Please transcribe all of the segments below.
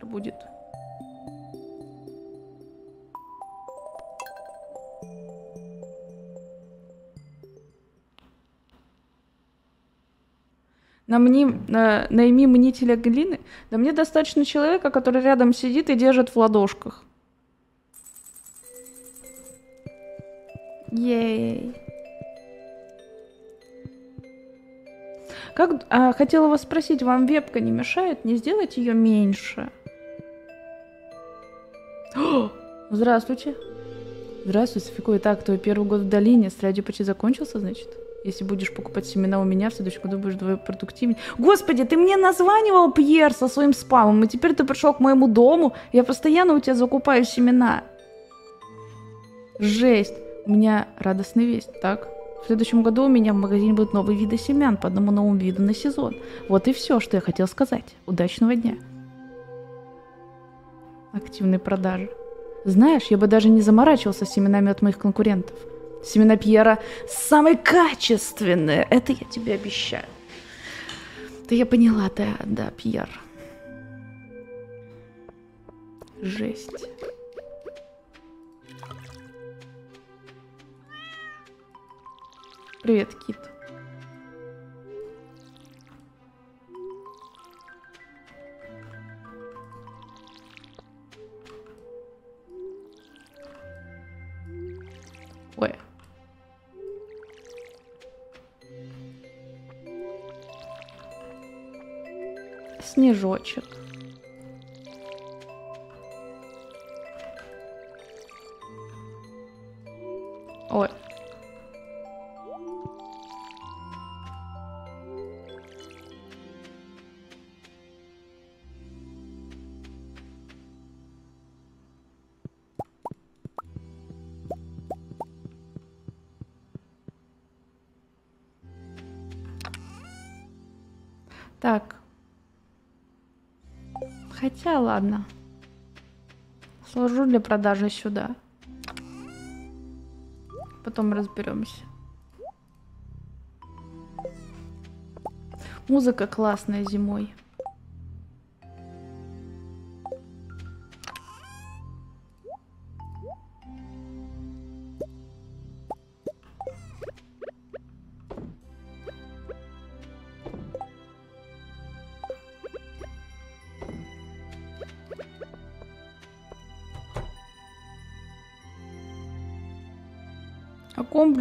будет. Намни, на, найми мнителя глины. Да мне достаточно человека, который рядом сидит и держит в ладошках. Ей. Как, а, хотела вас спросить, вам вебка не мешает? Не сделать ее меньше? Здравствуйте. Здравствуй, Софико. Итак, твой первый год в долине. Стадию почти закончился, значит? Если будешь покупать семена у меня, в следующем году будешь вдвое продуктивнее. Господи, ты мне названивал, Пьер, со своим спамом, и теперь ты пришел к моему дому. Я постоянно у тебя закупаю семена. Жесть. У меня радостная весть, так? В следующем году у меня в магазине будут новые виды семян по одному новому виду на сезон. Вот и все, что я хотел сказать. Удачного дня. Активные продажи. Знаешь, я бы даже не заморачивался семенами от моих конкурентов. Семена Пьера самые качественные. Это я тебе обещаю. Да я поняла, да, да, Пьер. Жесть. Привет, Кит. Ой. Снежочек. Ой. Хотя, ладно. Сложу для продажи сюда. Потом разберемся. Музыка классная зимой.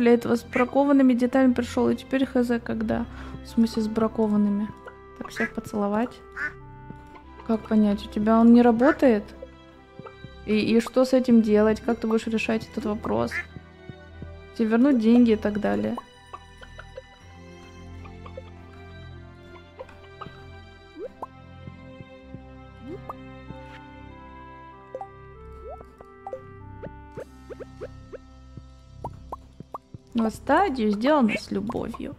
Для этого с бракованными деталями пришел, и теперь хз когда. В смысле с бракованными. Так всех поцеловать. Как понять, у тебя он не работает? И, и что с этим делать? Как ты будешь решать этот вопрос? Тебе вернуть деньги и так далее. Стадию сделано с любовью.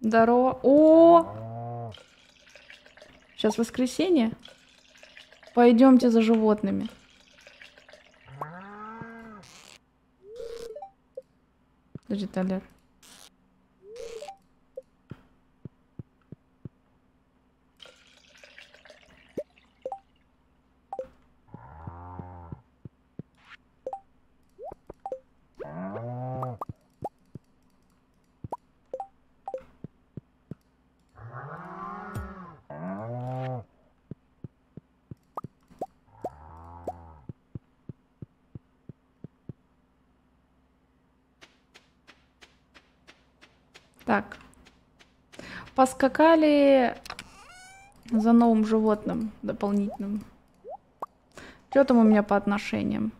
Здорово. О! Сейчас воскресенье. Пойдемте за животными. Подожди, Талер. Так. Поскакали за новым животным дополнительным. Что там у меня по отношениям?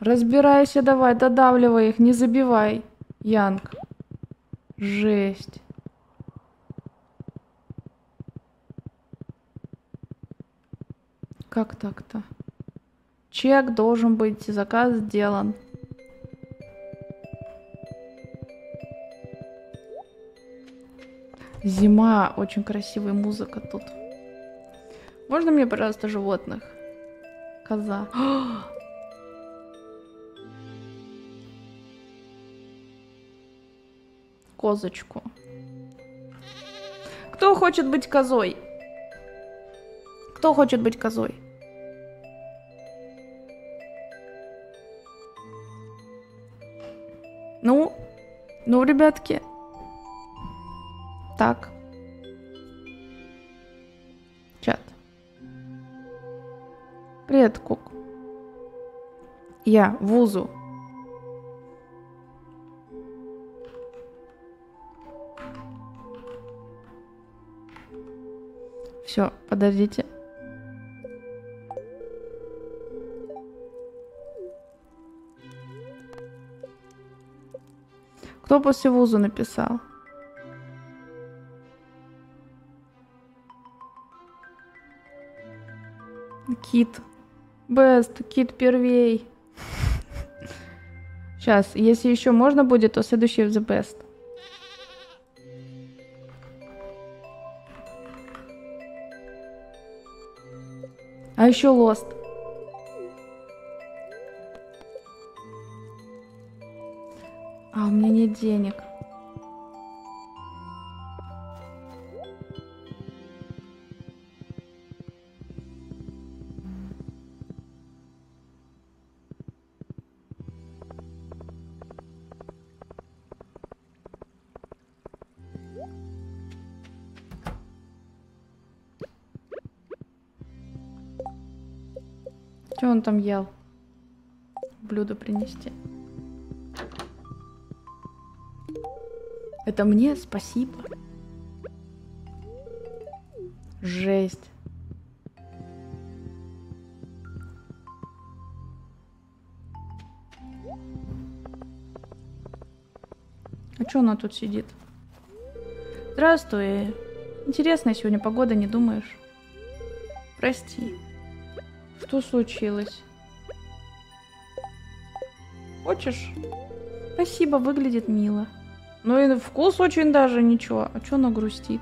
Разбирайся давай, додавливай их, не забивай, Янг. Жесть. Как так-то? Чек должен быть, заказ сделан. Зима, очень красивая музыка тут. Можно мне, пожалуйста, животных? Коза. Козочку. Кто хочет быть козой? Кто хочет быть козой? Ну, ребятки. Так. Чат. Привет, Кук. Я вузу. Все, подождите. После вузу написал? Кит. Бест, кит первей. Сейчас, если еще можно будет, то следующий в The Best. А еще Lost. Денег. Что он там ел? Блюдо принести. Это мне спасибо. Жесть. А что она тут сидит? Здравствуй. Интересная сегодня погода, не думаешь? Прости. Что случилось? Хочешь? Спасибо, выглядит мило. Ну и вкус очень даже ничего. А что она грустит?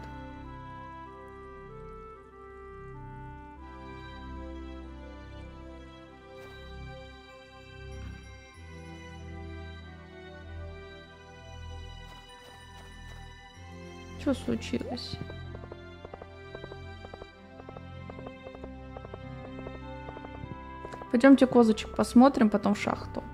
Что случилось? Пойдемте козочек посмотрим, потом в шахту.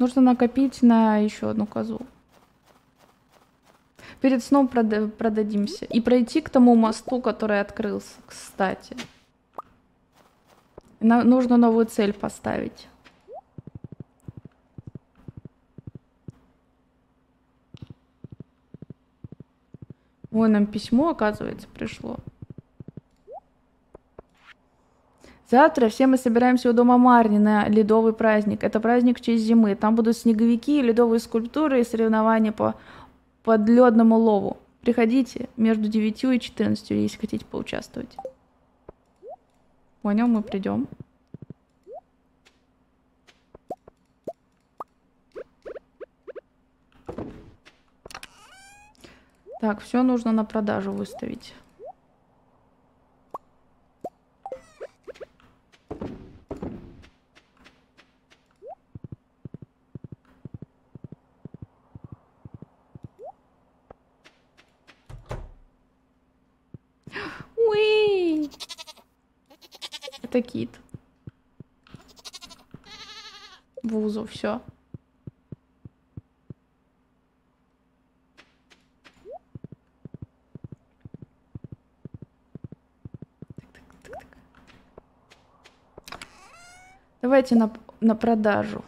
Нужно накопить на еще одну козу. Перед сном прода продадимся. И пройти к тому мосту, который открылся, кстати. На нужно новую цель поставить. Ой, нам письмо, оказывается, пришло. Завтра все мы собираемся у дома Марни на ледовый праздник. Это праздник в честь зимы. Там будут снеговики, ледовые скульптуры и соревнования по подледному лову. Приходите между 9 и 14, если хотите поучаствовать. Понял, мы придем. Так, все нужно на продажу выставить. Кит. Вузу, все. Давайте на, на продажу.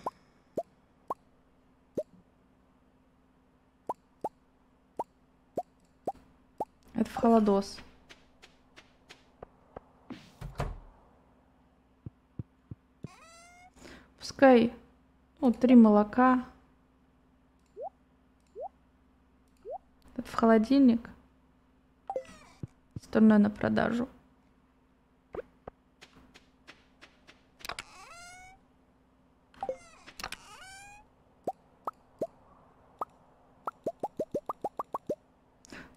Это в холодос. Пускай, ну, три молока. В холодильник. Остальное на продажу.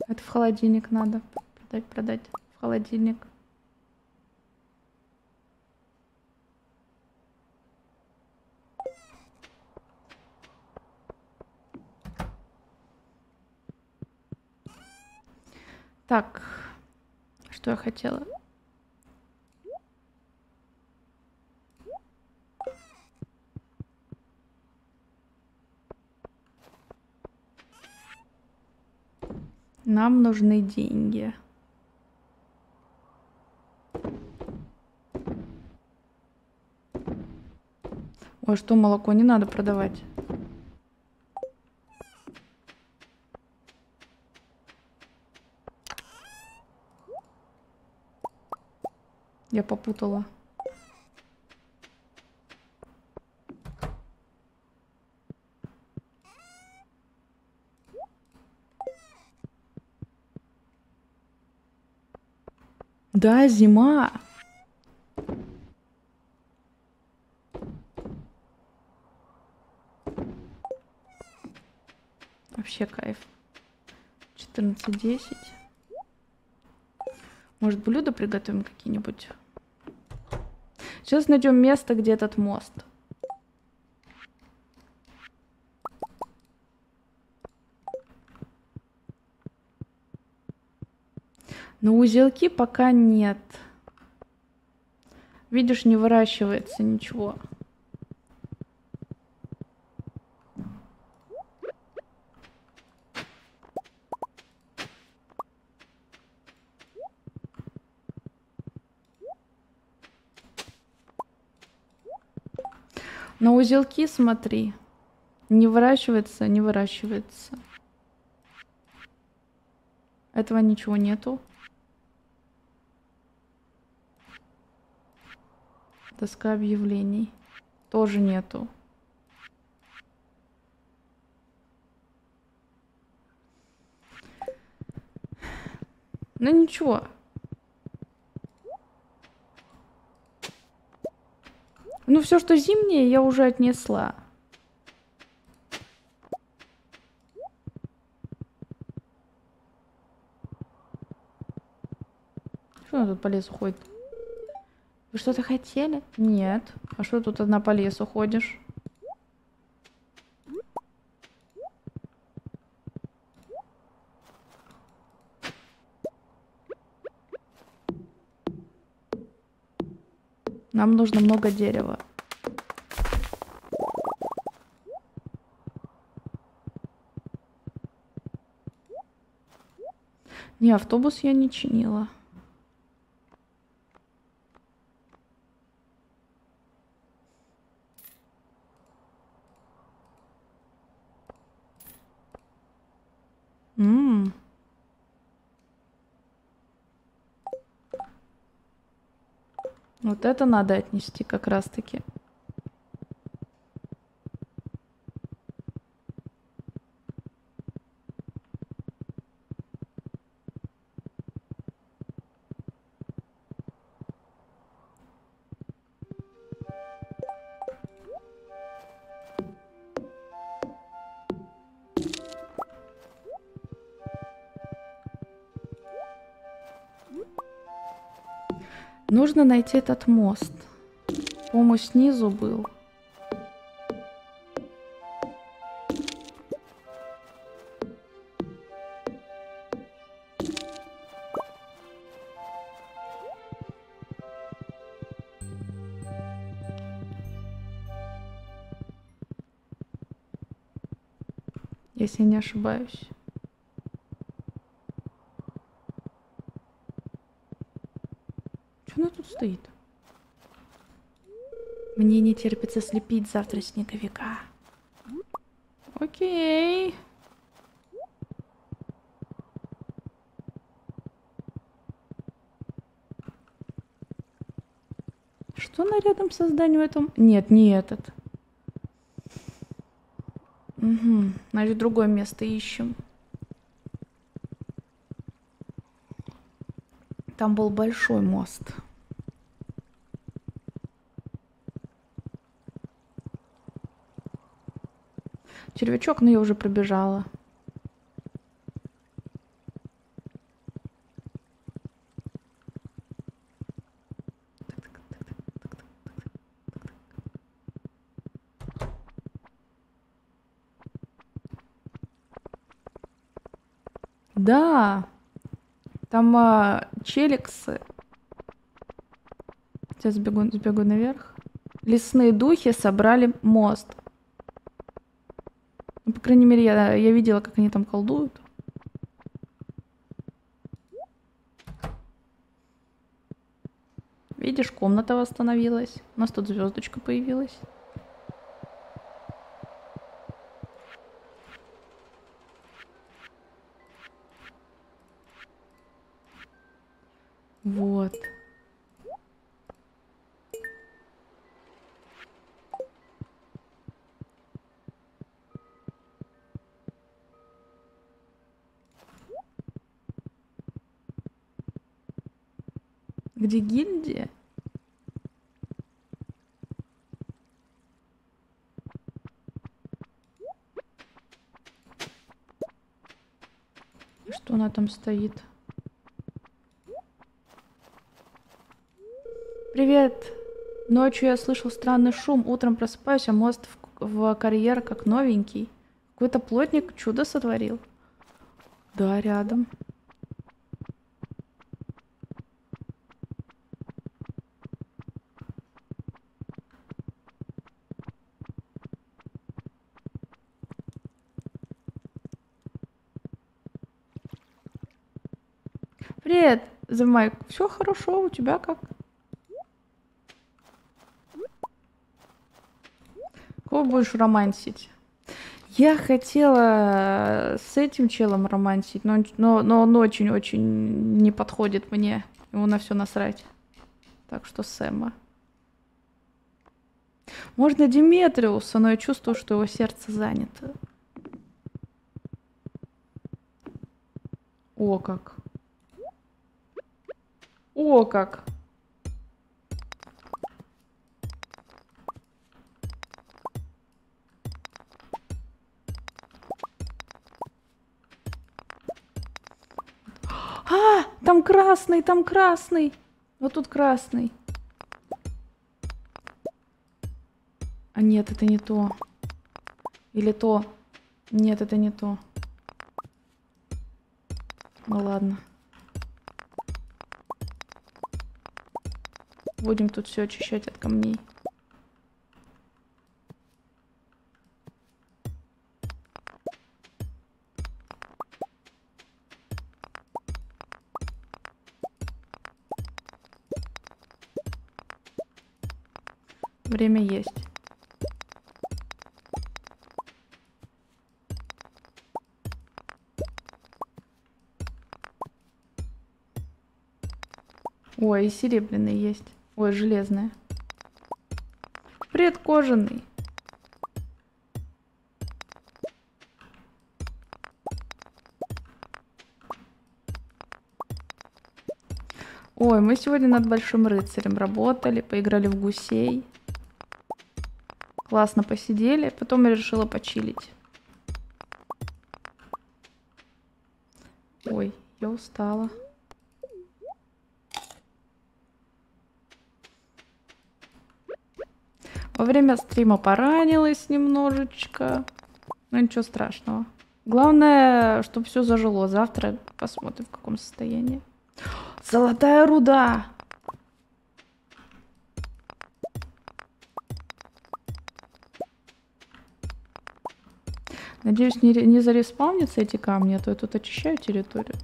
Это в холодильник надо продать, продать. В холодильник. Так, что я хотела? Нам нужны деньги. Ой, что молоко не надо продавать? Я попутала. Да, зима. Вообще кайф. 14.10. Может, блюда приготовим какие-нибудь? Сейчас найдем место, где этот мост. Но узелки пока нет. Видишь, не выращивается ничего. На узелки смотри. Не выращивается, не выращивается. Этого ничего нету. Доска объявлений. Тоже нету. Ну ничего. Ну все, что зимнее, я уже отнесла. Что она тут по лесу ходит? Вы что-то хотели? Нет. А что тут одна по лесу ходишь? Нам нужно много дерева. Не, автобус я не чинила. М. Вот это надо отнести как раз-таки. Нужно найти этот мост. По-моему, снизу был. Если не ошибаюсь. Что она тут стоит? Мне не терпится слепить завтра снеговика. Окей. Что на рядом со зданием этом? Нет, не этот. Угу. Значит, другое место ищем. Там был большой мост. Червячок, но я уже пробежала. Да, там а, челиксы. Сейчас сбегу, сбегу наверх. Лесные духи собрали мост. Крайней мере, я, я видела, как они там колдуют. Видишь, комната восстановилась. У нас тут звездочка появилась. Вот. Где гильдия? Что она там стоит? Привет. Ночью я слышал странный шум. Утром просыпаюсь, а мост в, в карьер как новенький. Какой-то плотник чудо сотворил. Да, рядом. The Mike. Все хорошо, у тебя как? Кого будешь романсить? Я хотела с этим челом романсить, но, но, но он очень-очень не подходит мне. Ему на все насрать. Так что Сэма. Можно Диметриуса, но я чувствую, что его сердце занято. О, как. О, как. А, там красный, там красный. Вот тут красный. А нет, это не то. Или то. Нет, это не то. Ну ладно. Будем тут все очищать от камней. Время есть. Ой, и серебряный есть. Ой, железная. Привет, кожаный. Ой, мы сегодня над Большим Рыцарем работали, поиграли в гусей. Классно посидели, потом я решила почилить. Ой, я устала. Во время стрима поранилась немножечко. Но ничего страшного. Главное, чтобы все зажило. Завтра посмотрим, в каком состоянии. Золотая руда! Надеюсь, не, не зареспаунятся эти камни, а то я тут очищаю территорию.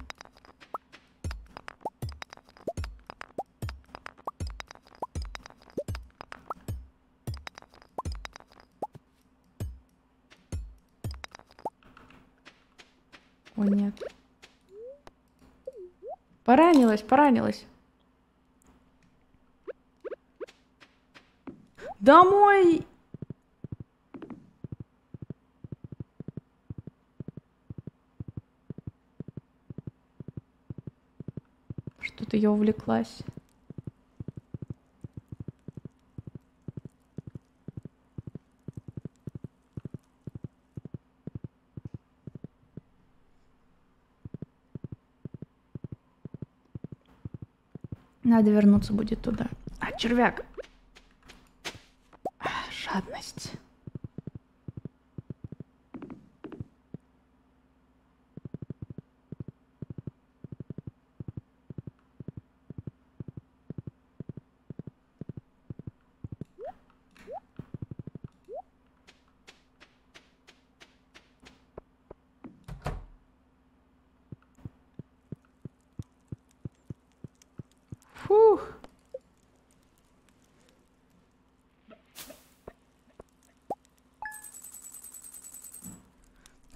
Поранилась, поранилась. Домой! Что-то я увлеклась. Надо вернуться будет туда. А, червяк. А, жадность. Фух.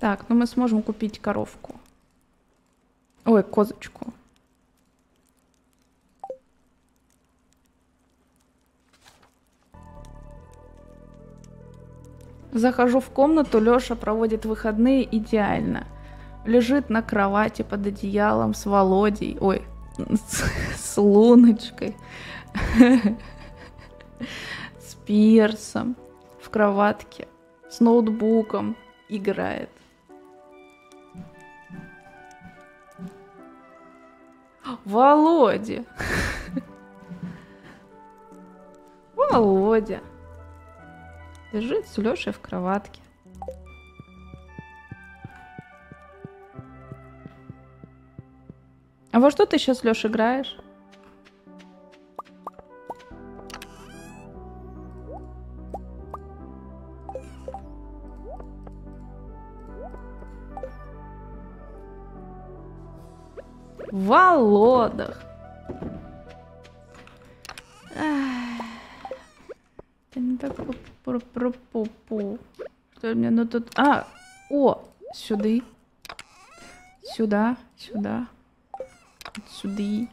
Так, ну мы сможем купить коровку. Ой, козочку. Захожу в комнату, Лёша проводит выходные идеально. Лежит на кровати под одеялом с Володей. Ой, с, с Луночкой. С Пирсом. В кроватке. С ноутбуком. Играет. Володя. Володя. Лежит с Лешей в кроватке. А во что ты сейчас, Леш, играешь? Володах. Попу. Что мне ну тут... А! О! Сюда. Сюда. Сюда. Сюда.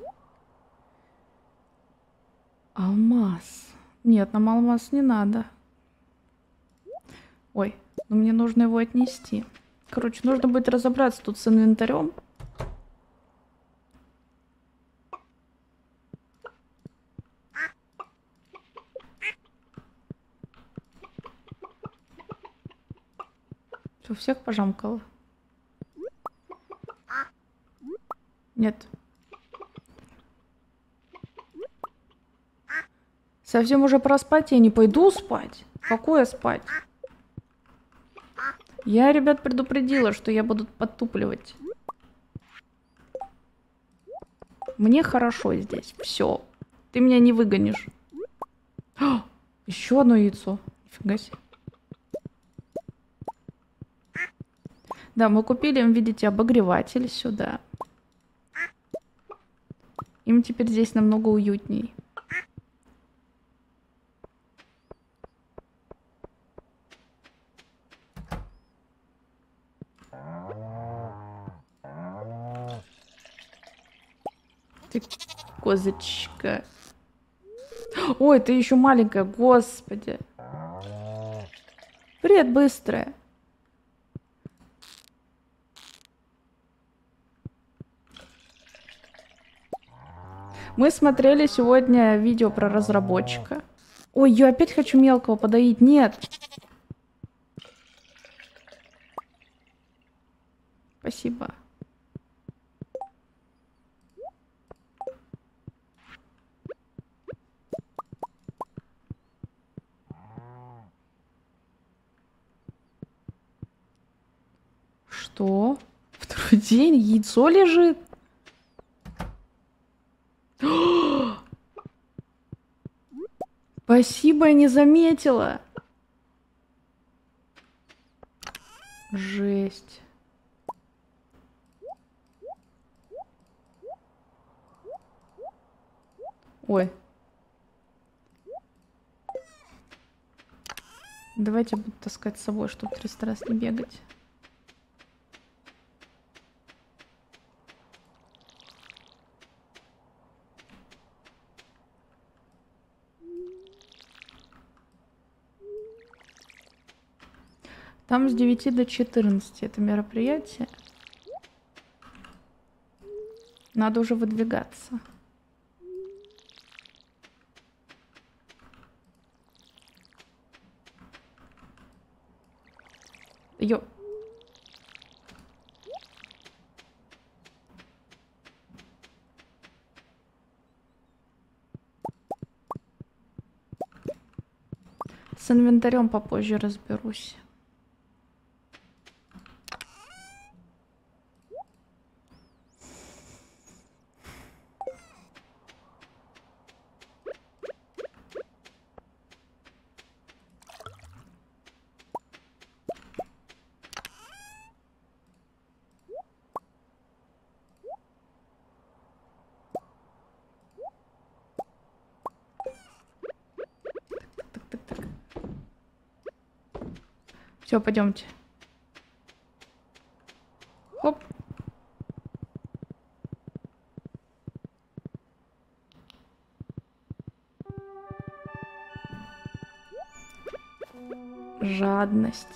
Алмаз. Нет, нам алмаз не надо. Ой, ну мне нужно его отнести. Короче, нужно будет разобраться тут с инвентарем. Что, всех пожамкало? Нет. Совсем уже проспать я не пойду спать. Какое спать? Я, ребят, предупредила, что я буду подтупливать. Мне хорошо здесь. Все. Ты меня не выгонишь. А, еще одно яйцо. Нифига себе. Да, мы купили им, видите, обогреватель сюда. Им теперь здесь намного уютней. Ты козочка. Ой, ты еще маленькая, господи. Привет, быстрая. Мы смотрели сегодня видео про разработчика. Ой, я опять хочу мелкого подоить. Нет. Спасибо. Что? Второй день яйцо лежит? Спасибо, я не заметила. Жесть. Ой. Давайте буду таскать с собой, чтобы 300 раз не бегать. Там с 9 до 14 это мероприятие. Надо уже выдвигаться. Ё. С инвентарем попозже разберусь. Все, пойдемте. Хоп. Жадность.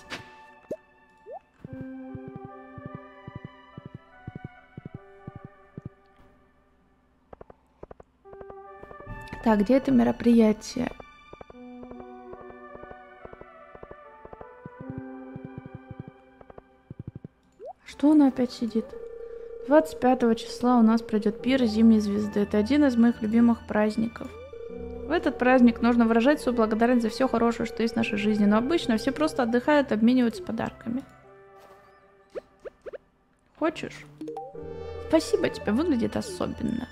Так, где это мероприятие? Что она опять сидит? 25 числа у нас пройдет пир Зимней Звезды. Это один из моих любимых праздников. В этот праздник нужно выражать свою благодарность за все хорошее, что есть в нашей жизни, но обычно все просто отдыхают, обмениваются подарками. Хочешь? Спасибо тебе, выглядит особенно.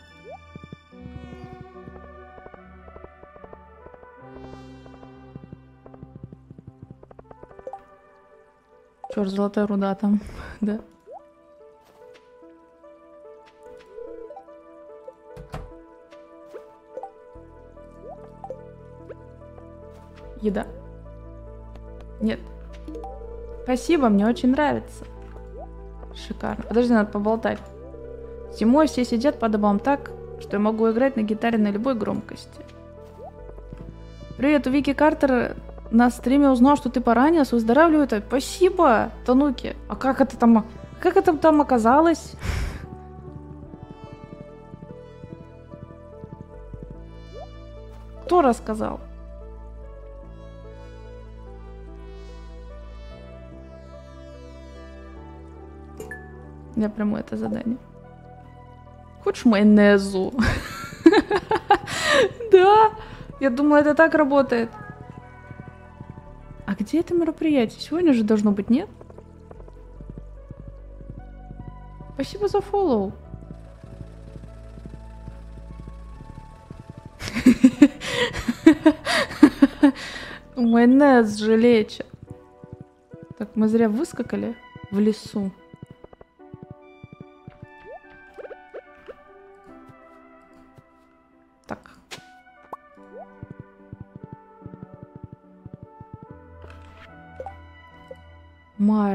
Черт, золотая руда там, да. Еда. Нет. Спасибо, мне очень нравится. Шикарно. Подожди, надо поболтать. Зимой все сидят по домам так, что я могу играть на гитаре на любой громкости. Привет, Вики Картер на стриме узнал, что ты поранился, выздоравливает. Спасибо, Тануки. А как это там, как это там оказалось? Кто рассказал? Я приму это задание. Хочешь майонезу? Да, я думала, это так работает. А где это мероприятие? Сегодня же должно быть, нет? Спасибо за фоллоу. Майонез же лечит. Так, мы зря выскакали в лесу.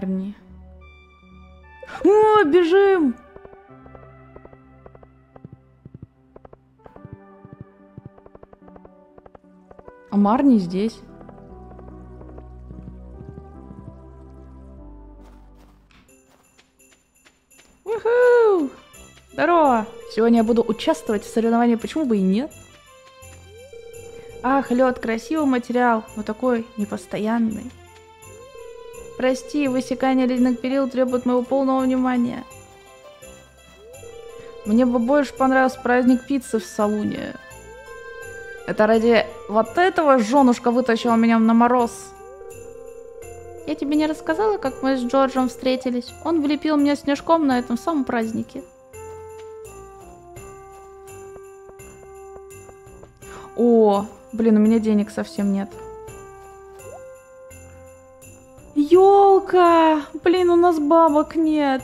Марни. О, бежим! А Марни здесь. Уху! Здорово! Сегодня я буду участвовать в соревновании, почему бы и нет? Ах, лед, красивый материал, но такой непостоянный. Прости, высекание ледяных перил требует моего полного внимания. Мне бы больше понравился праздник пиццы в салуне. Это ради вот этого женушка вытащила меня на мороз. Я тебе не рассказала, как мы с Джорджем встретились? Он влепил меня снежком на этом самом празднике. О, блин, у меня денег совсем нет. Ёлка! Блин, у нас бабок нет.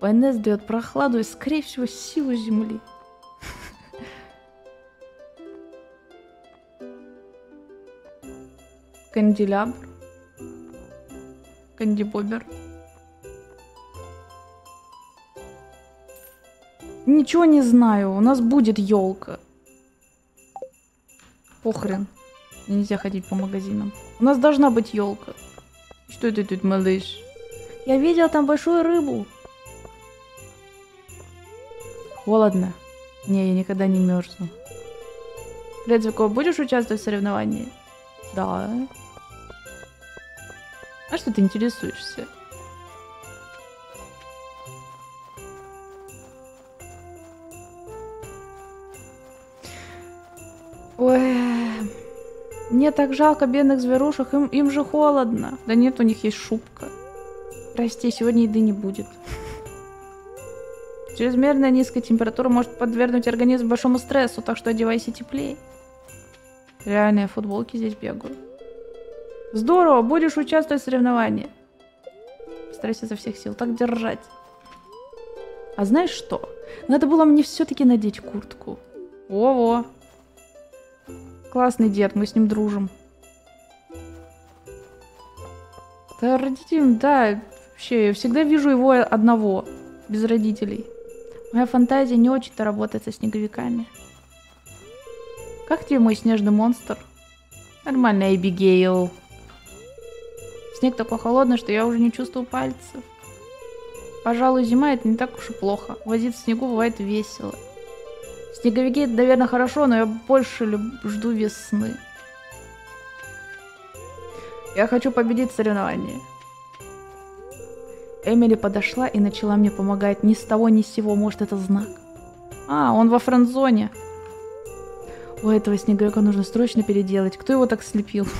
ПНС дает прохладу и, скорее всего, силу земли. Канделябр. Кандибобер. Ничего не знаю. У нас будет елка. Похрен. Нельзя ходить по магазинам. У нас должна быть елка. Что ты тут, малыш? Я видел там большую рыбу. Холодно. Не, я никогда не мерзну. Редзико, будешь участвовать в соревновании? Да. А что ты интересуешься? Мне так жалко бедных зверушек, им, им же холодно. Да нет, у них есть шубка. Прости, сегодня еды не будет. Чрезмерная низкая температура может подвергнуть организм большому стрессу, так что одевайся теплее. В футболке здесь бегаю. Здорово, будешь участвовать в соревновании. Старайся изо всех сил так держать. А знаешь что? Надо было мне все-таки надеть куртку. Во-во. Классный дед, мы с ним дружим. Да, родители, да, вообще, я всегда вижу его одного, без родителей. Моя фантазия не очень-то работает со снеговиками. Как тебе мой снежный монстр? Нормально, Эбигейл. Снег такой холодный, что я уже не чувствую пальцев. Пожалуй, зима это не так уж и плохо. Возить в снегу бывает весело. Снеговики наверное, хорошо, но я больше люб... жду весны. Я хочу победить в соревновании. Эмили подошла и начала мне помогать ни с того ни с сего. Может, это знак? А, он во френдзоне. У этого снеговика нужно срочно переделать. Кто его так слепил?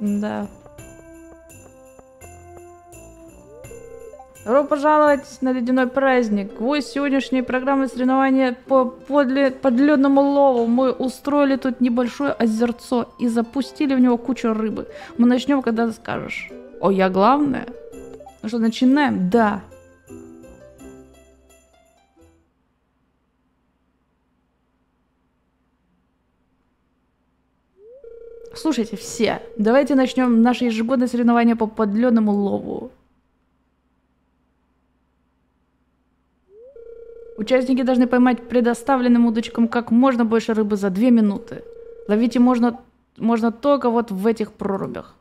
Да. Добро пожаловать на ледяной праздник. Гвоздь сегодняшней программы соревнования по подле, подледному лову. Мы устроили тут небольшое озерцо и запустили в него кучу рыбы. Мы начнем, когда скажешь. О, я главная? Ну что, начинаем? Да. Слушайте, все, давайте начнем наше ежегодное соревнование по подледному лову. Участники должны поймать предоставленным удочкам как можно больше рыбы за две минуты. Ловить можно, можно только вот в этих прорубях.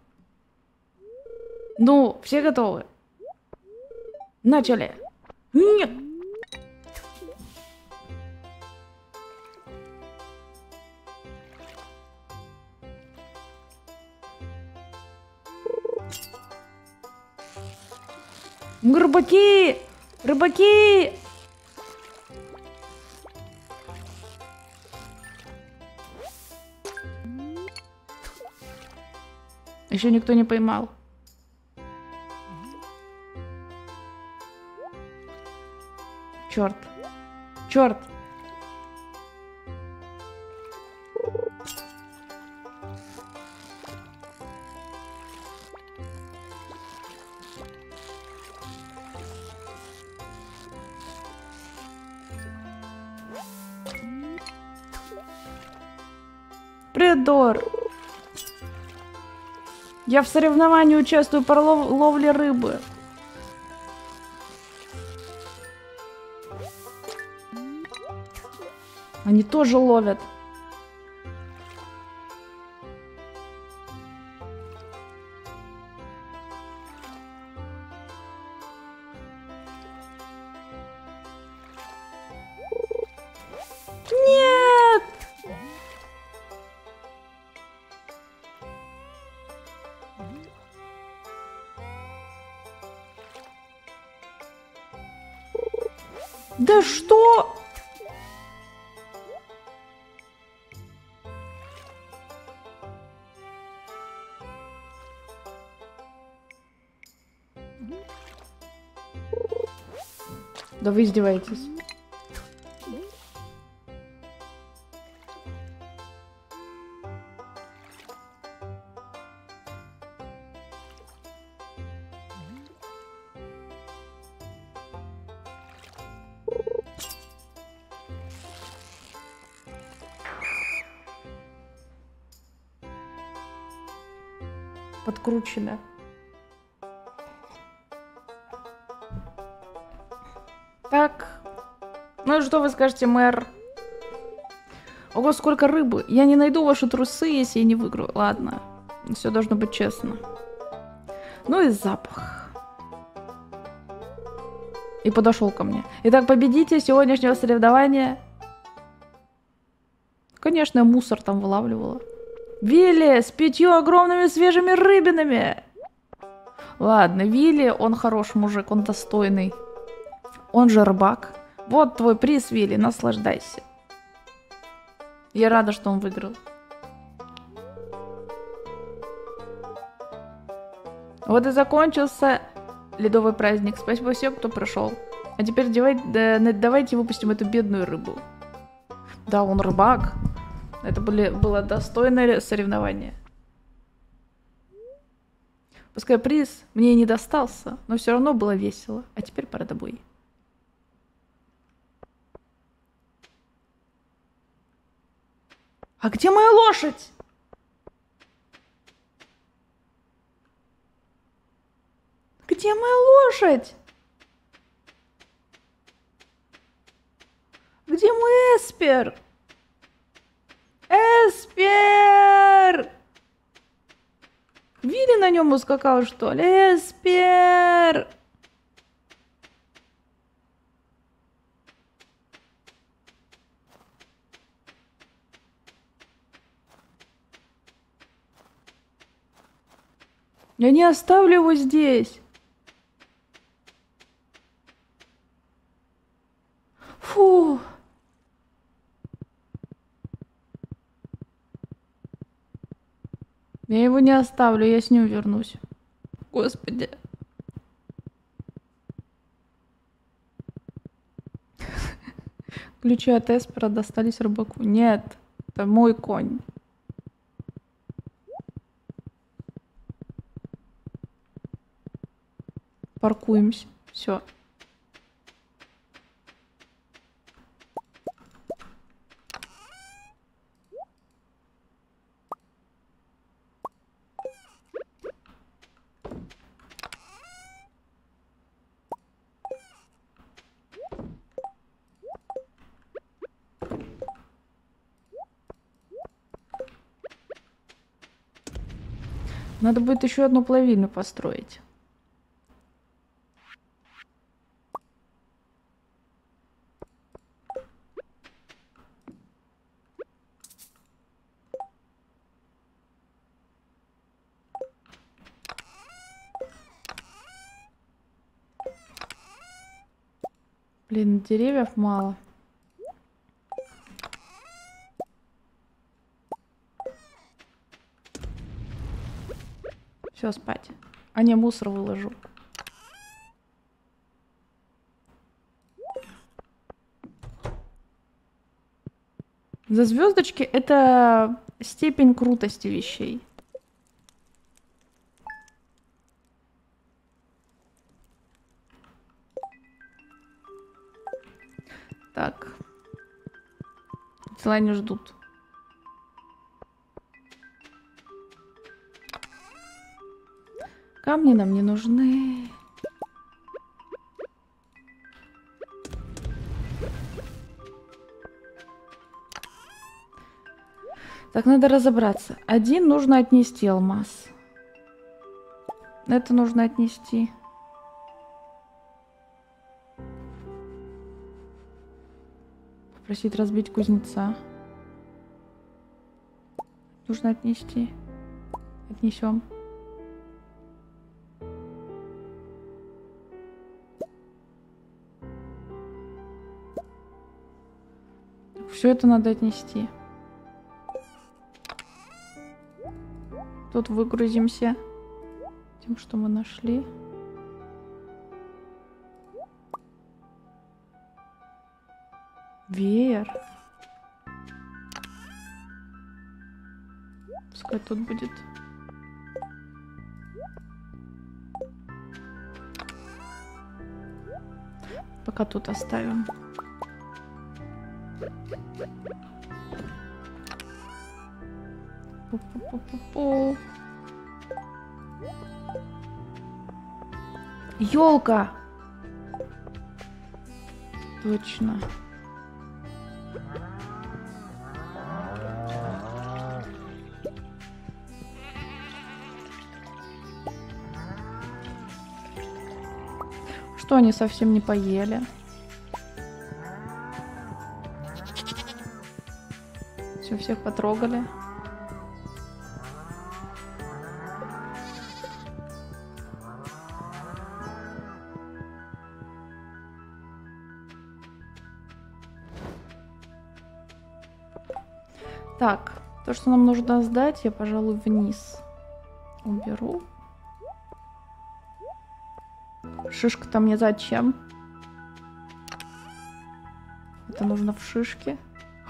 Ну, все готовы? Начали. Нет. Рыбаки! Рыбаки! Еще никто не поймал. Черт. Черт. Я в соревновании участвую по лов ловле рыбы. Они тоже ловят. Да вы издеваетесь. подкручено. Что вы скажете, мэр? Ого, сколько рыбы. Я не найду ваши трусы, если я не выиграю. Ладно. Все должно быть честно. Ну и запах. И подошел ко мне. Итак, победитель сегодняшнего соревнования. Конечно, мусор там вылавливала. Вилли с пятью огромными свежими рыбинами. Ладно, Вилли, он хороший мужик, он достойный. Он же рыбак. Вот твой приз, Вилли, наслаждайся. Я рада, что он выиграл. Вот и закончился ледовый праздник. Спасибо всем, кто пришел. А теперь давай, да, давайте выпустим эту бедную рыбу. Да, он рыбак. Это были, было достойное соревнование. Пускай приз мне не достался, но все равно было весело. А теперь пора домой. А где моя лошадь? Где моя лошадь? Где мой Эспер? Эспер! Вилли на нем ускакал, что ли? Эспер! Я не оставлю его здесь. Фу. Я его не оставлю, я с ним вернусь. Господи. Ключи от Эспера достались рыбаку. Нет, это мой конь. Паркуемся. Все. Надо будет еще одну плавильню построить. Блин, деревьев мало. Все, спать. А не, мусор выложу. За звездочки это степень крутости вещей. Дела не ждут. Камни нам не нужны. Так, надо разобраться. Один нужно отнести алмаз. Это нужно отнести. Попросить разбить кузнеца. Нужно отнести. Отнесем. Все это надо отнести. Тут выгрузимся тем, что мы нашли. Тут будет. Пока тут оставим. Елка! Точно. Что они совсем не поели? Все, всех потрогали. Так, то, что нам нужно сдать, я, пожалуй, вниз уберу. Шишка-то мне зачем? Это нужно в шишке.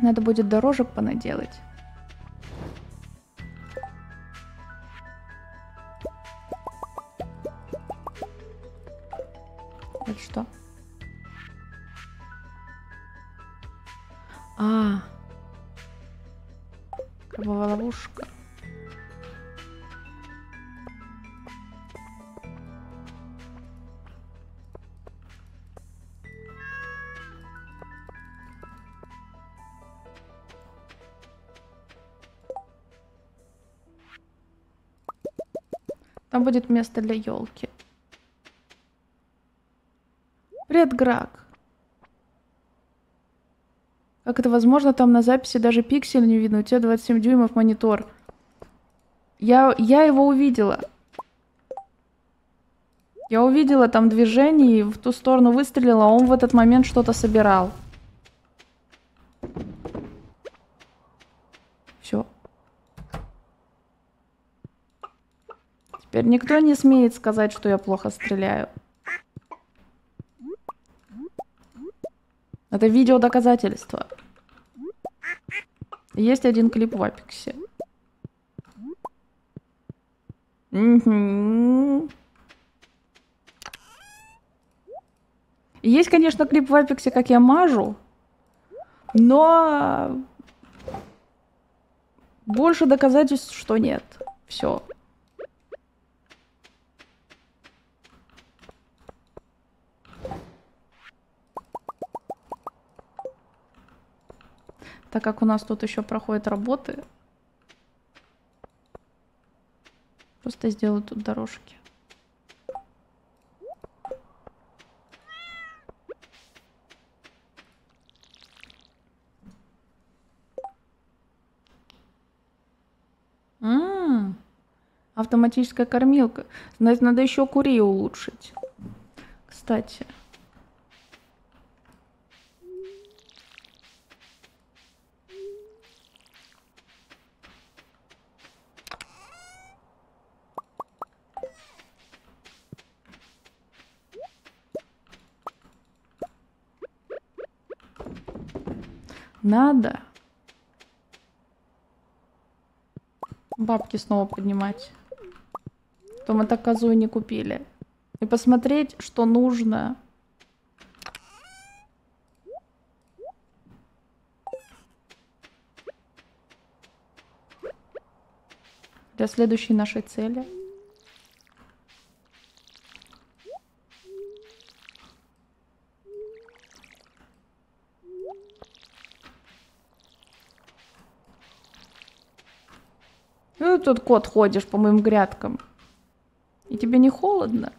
Надо будет дорожек понаделать. Там будет место для елки. Привет, Грак. Как это возможно? Там на записи даже пиксель не видно. У тебя 27 дюймов монитор. Я, я его увидела. Я увидела там движение и в ту сторону выстрелила, а он в этот момент что-то собирал. Все. Теперь никто не смеет сказать, что я плохо стреляю. Это видео доказательство. Есть один клип в Апексе. Есть, конечно, клип в Апексе, как я мажу, но больше доказательств, что нет. Все. Так как у нас тут еще проходят работы, просто сделаю тут дорожки. М -м, автоматическая кормилка. Значит, надо еще курей улучшить. Кстати. Надо. Бабки снова поднимать. То мы так козу не купили. И посмотреть, что нужно. Для следующей нашей цели. Ну, тут кот ходишь по моим грядкам. И тебе не холодно?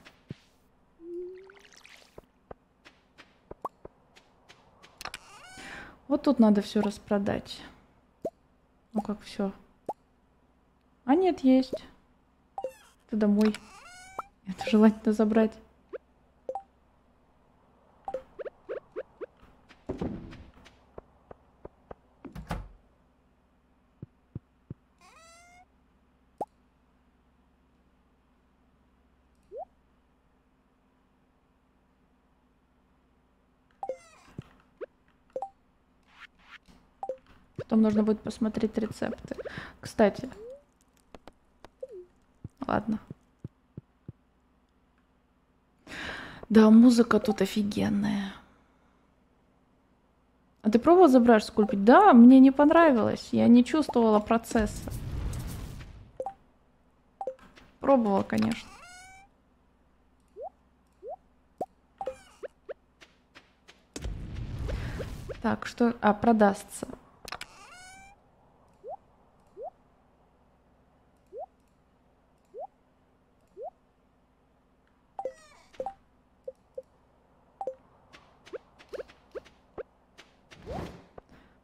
Вот тут надо все распродать. Ну как все? А нет, есть. Ты домой. Это желательно забрать. Нужно будет посмотреть рецепты. Кстати. Ладно. Да, музыка тут офигенная. А ты пробовал забрать скульпить? Да, мне не понравилось. Я не чувствовала процесса. Пробовала, конечно. Так, что... А, продастся.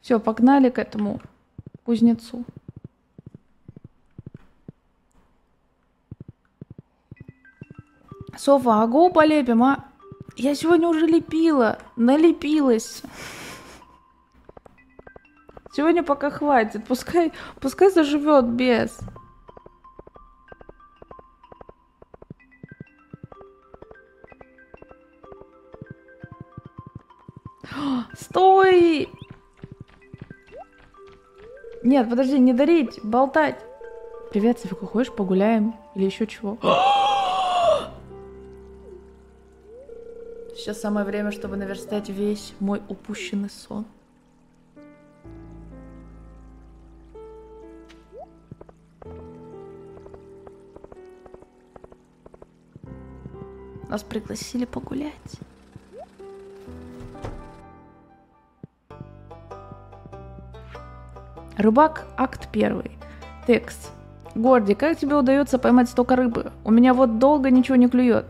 Все, погнали к этому кузнецу. Софа, агу полепим, а? Я сегодня уже лепила, налепилась. Сегодня пока хватит, пускай, пускай заживет без. Нет, подожди, не дарить, болтать. Привет, Софика, хочешь погуляем? Или еще чего? Сейчас самое время, чтобы наверстать весь мой упущенный сон. Нас пригласили погулять. Рыбак, акт первый. Текст. Горди, как тебе удается поймать столько рыбы? У меня вот долго ничего не клюет.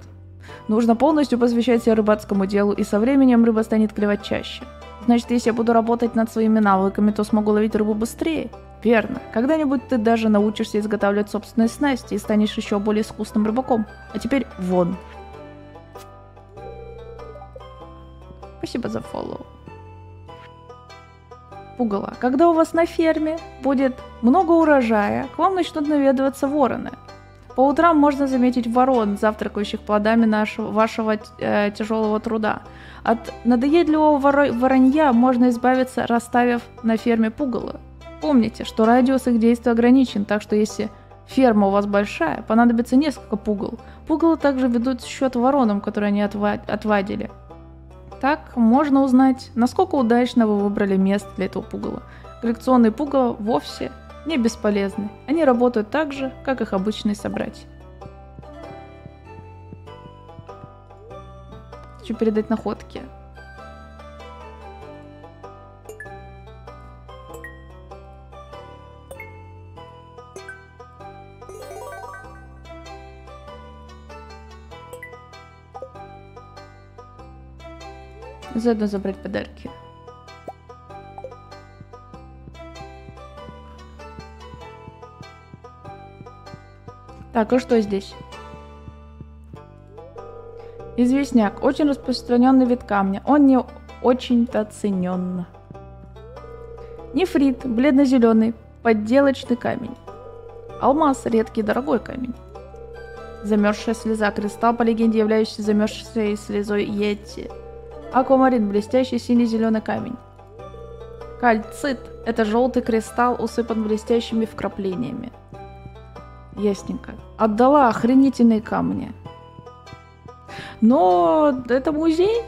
Нужно полностью посвящать себя рыбацкому делу, и со временем рыба станет клевать чаще. Значит, если я буду работать над своими навыками, то смогу ловить рыбу быстрее. Верно. Когда-нибудь ты даже научишься изготавливать собственные снасти и станешь еще более искусным рыбаком. А теперь вон. Спасибо за фоллоу пугало. Когда у вас на ферме будет много урожая, к вам начнут наведываться вороны. По утрам можно заметить ворон, завтракающих плодами нашего, вашего э, тяжелого труда. От надоедливого воро- воронья можно избавиться, расставив на ферме пугало. Помните, что радиус их действия ограничен, так что если ферма у вас большая, понадобится несколько пугал. Пугало также ведут счет воронам, которые они отва- отвадили. Так можно узнать, насколько удачно вы выбрали место для этого пугала. Коллекционные пугала вовсе не бесполезны. Они работают так же, как их обычные собратья. Хочу передать находки. Заодно забрать подарки. Так, а что здесь? Известняк. Очень распространенный вид камня. Он не очень-то ценен. Нефрит. Бледно-зеленый. Подделочный камень. Алмаз. Редкий дорогой камень. Замерзшая слеза. Кристалл, по легенде, являющийся замерзшей слезой Йети. Аквамарин – блестящий синий-зеленый камень. Кальцит – это желтый кристалл, усыпан блестящими вкраплениями. Ясненько. Отдала охренительные камни. Но это музей,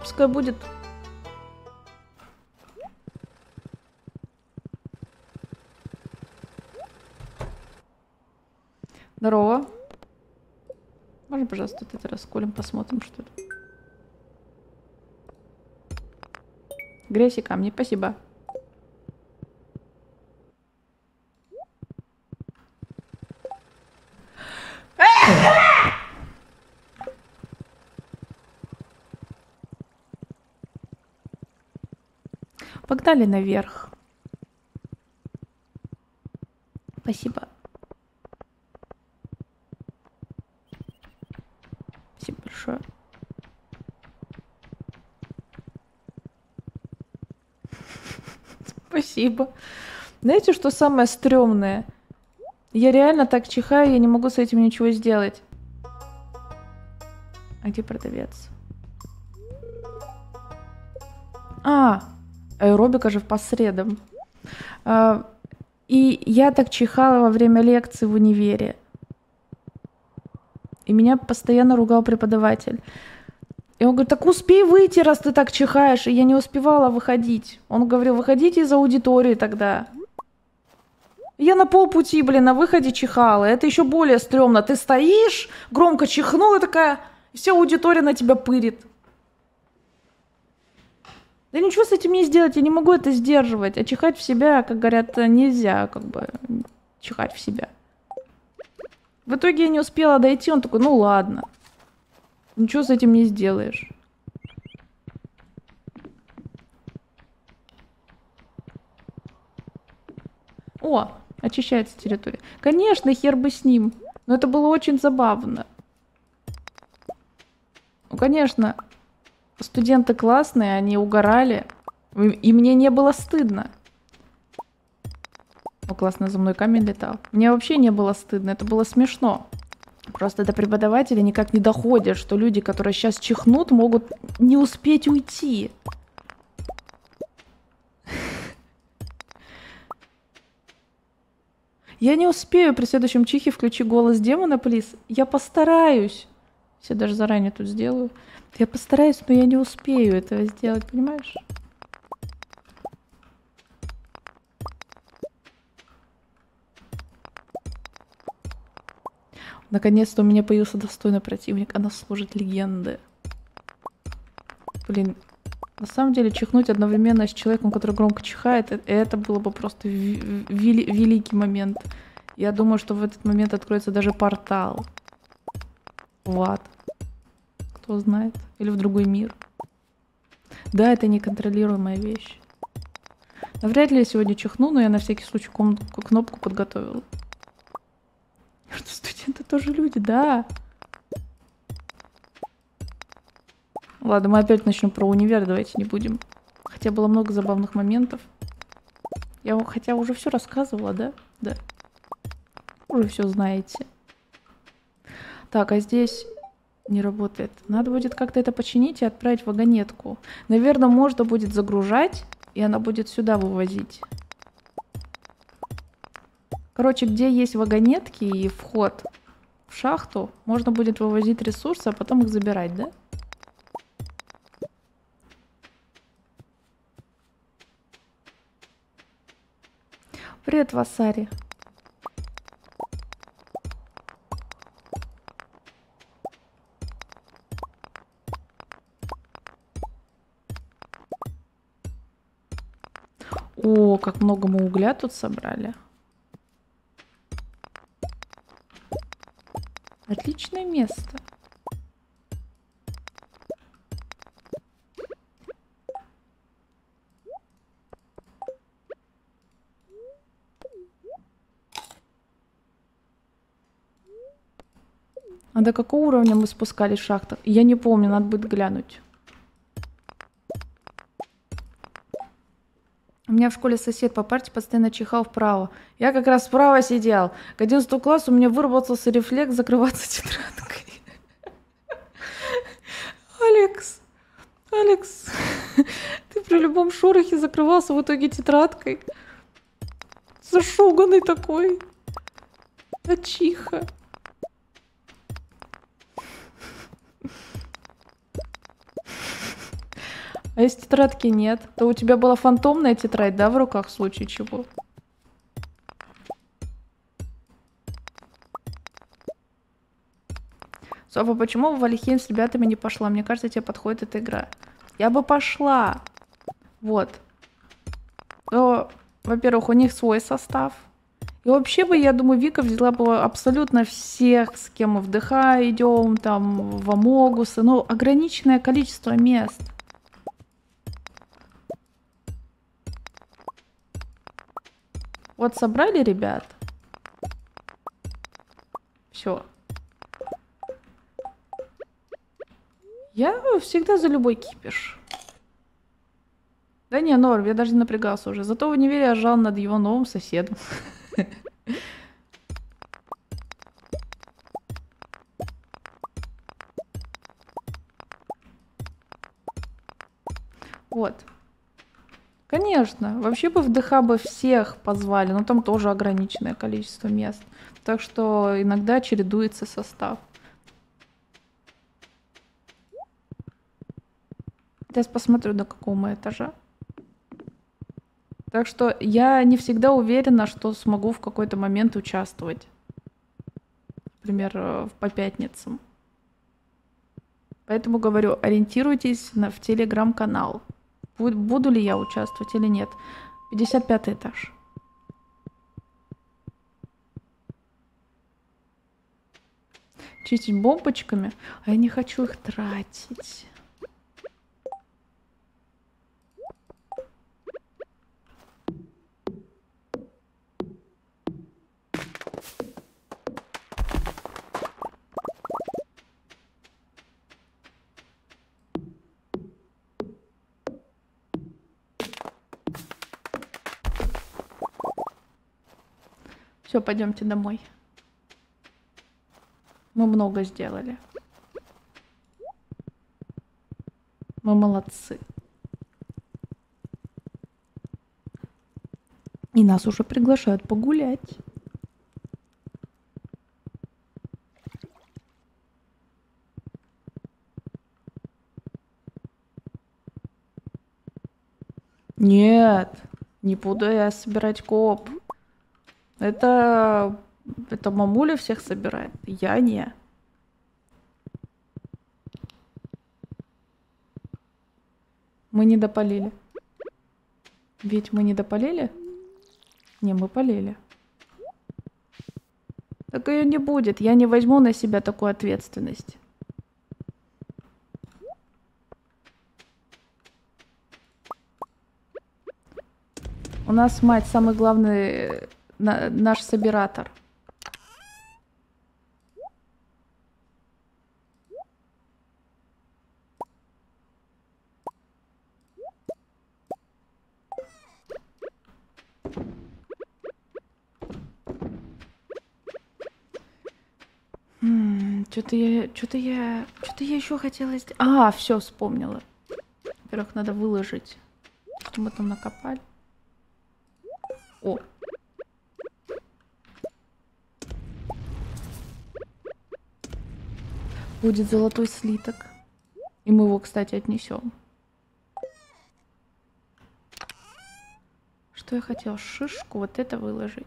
пускай будет. Здорово. Можно, пожалуйста, вот это расколем, посмотрим, что это. Грязь и камни, спасибо. Погнали наверх. Спасибо. Спасибо большое. Спасибо. Знаете, что самое стрёмное? Я реально так чихаю, я не могу с этим ничего сделать. А где продавец? А, аэробика же по средам. А, и я так чихала во время лекции в универе. И меня постоянно ругал преподаватель. И он говорит, так успей выйти, раз ты так чихаешь. И я не успевала выходить. Он говорил, выходите из аудитории тогда. Я на полпути, блин, на выходе чихала. Это еще более стрёмно. Ты стоишь, громко чихнула такая, и вся аудитория на тебя пырит. Да ничего с этим не сделать, я не могу это сдерживать. А чихать в себя, как говорят, нельзя, как бы, чихать в себя. В итоге я не успела дойти, он такой, ну ладно. Ничего с этим не сделаешь. О, очищается территория. Конечно, хер бы с ним. Но это было очень забавно. Ну, конечно, студенты классные, они угорали. И мне не было стыдно. О, классно, за мной камень летал. Мне вообще не было стыдно, это было смешно. Просто до преподавателя никак не доходит, что люди, которые сейчас чихнут, могут не успеть уйти. Я не успею при следующем чихе включи голос демона, плиз. Я постараюсь. Я даже заранее тут сделаю. Я постараюсь, но я не успею этого сделать, понимаешь? Наконец-то у меня появился достойный противник. Она служит легенды. Блин, на самом деле чихнуть одновременно с человеком, который громко чихает, э, это было бы просто вели великий момент. Я думаю, что в этот момент откроется даже портал. В ад. Кто знает. Или в другой мир. Да, это неконтролируемая вещь. Навряд ли я сегодня чихну, но я на всякий случай кнопку подготовила. Что студенты тоже люди, да. Ладно, мы опять начнем про универ, давайте не будем. Хотя было много забавных моментов. Я вам хотя уже все рассказывала, да? Да. Уже все знаете. Так, а здесь не работает. Надо будет как-то это починить и отправить в вагонетку. Наверное, можно будет загружать, и она будет сюда вывозить. Короче, где есть вагонетки и вход в шахту, можно будет вывозить ресурсы, а потом их забирать, да? Привет, Васари. О, как много мы угля тут собрали. Отличное место. А до какого уровня мы спускались в шахтах? Я не помню, надо будет глянуть. У меня в школе сосед по парте постоянно чихал вправо. Я как раз справа сидел. К 11 классу у меня выработался рефлекс закрываться тетрадкой. Алекс, Алекс, ты при любом шорохе закрывался в итоге тетрадкой. Зашуганный такой. А А если тетрадки нет, то у тебя была фантомная тетрадь, да, в руках в случае чего? Софа, почему в Валихейм с ребятами не пошла? Мне кажется, тебе подходит эта игра. Я бы пошла. Вот. То, во-первых, у них свой состав. И вообще бы, я думаю, Вика взяла бы абсолютно всех, с кем мы в ДХ идем, там, в Амогусы. Ну, ограниченное количество мест. Вот собрали, ребят. Все. Я всегда за любой кипиш. Да не, Норм, я даже не напрягался уже. Зато в универе я жал над его новым соседом. Вот. Конечно. Вообще бы в ДХ бы всех позвали, но там тоже ограниченное количество мест. Так что иногда чередуется состав. Сейчас посмотрю, до какого мы этажа. Так что я не всегда уверена, что смогу в какой-то момент участвовать. Например, э, по пятницам. Поэтому говорю, ориентируйтесь на, в телеграм-канал. Буду ли я участвовать или нет. 55 этаж. Чистить бомбочками, а я не хочу их тратить. Все, пойдемте домой. Мы много сделали. Мы молодцы. И нас уже приглашают погулять. Нет, не буду я собирать коп. Это, это мамуля всех собирает. Я не. Мы не допалили. Ведь мы не допалили? Не, мы полили. Так ее не будет. Я не возьму на себя такую ответственность. У нас мать самый главный на, наш собиратор. Что-то я, что-то я, что-то я еще хотела сделать. А, все, вспомнила. Во-первых, надо выложить, что мы там накопали. Будет золотой слиток. И мы его, кстати, отнесем. Что я хотел? Шишку вот это выложить.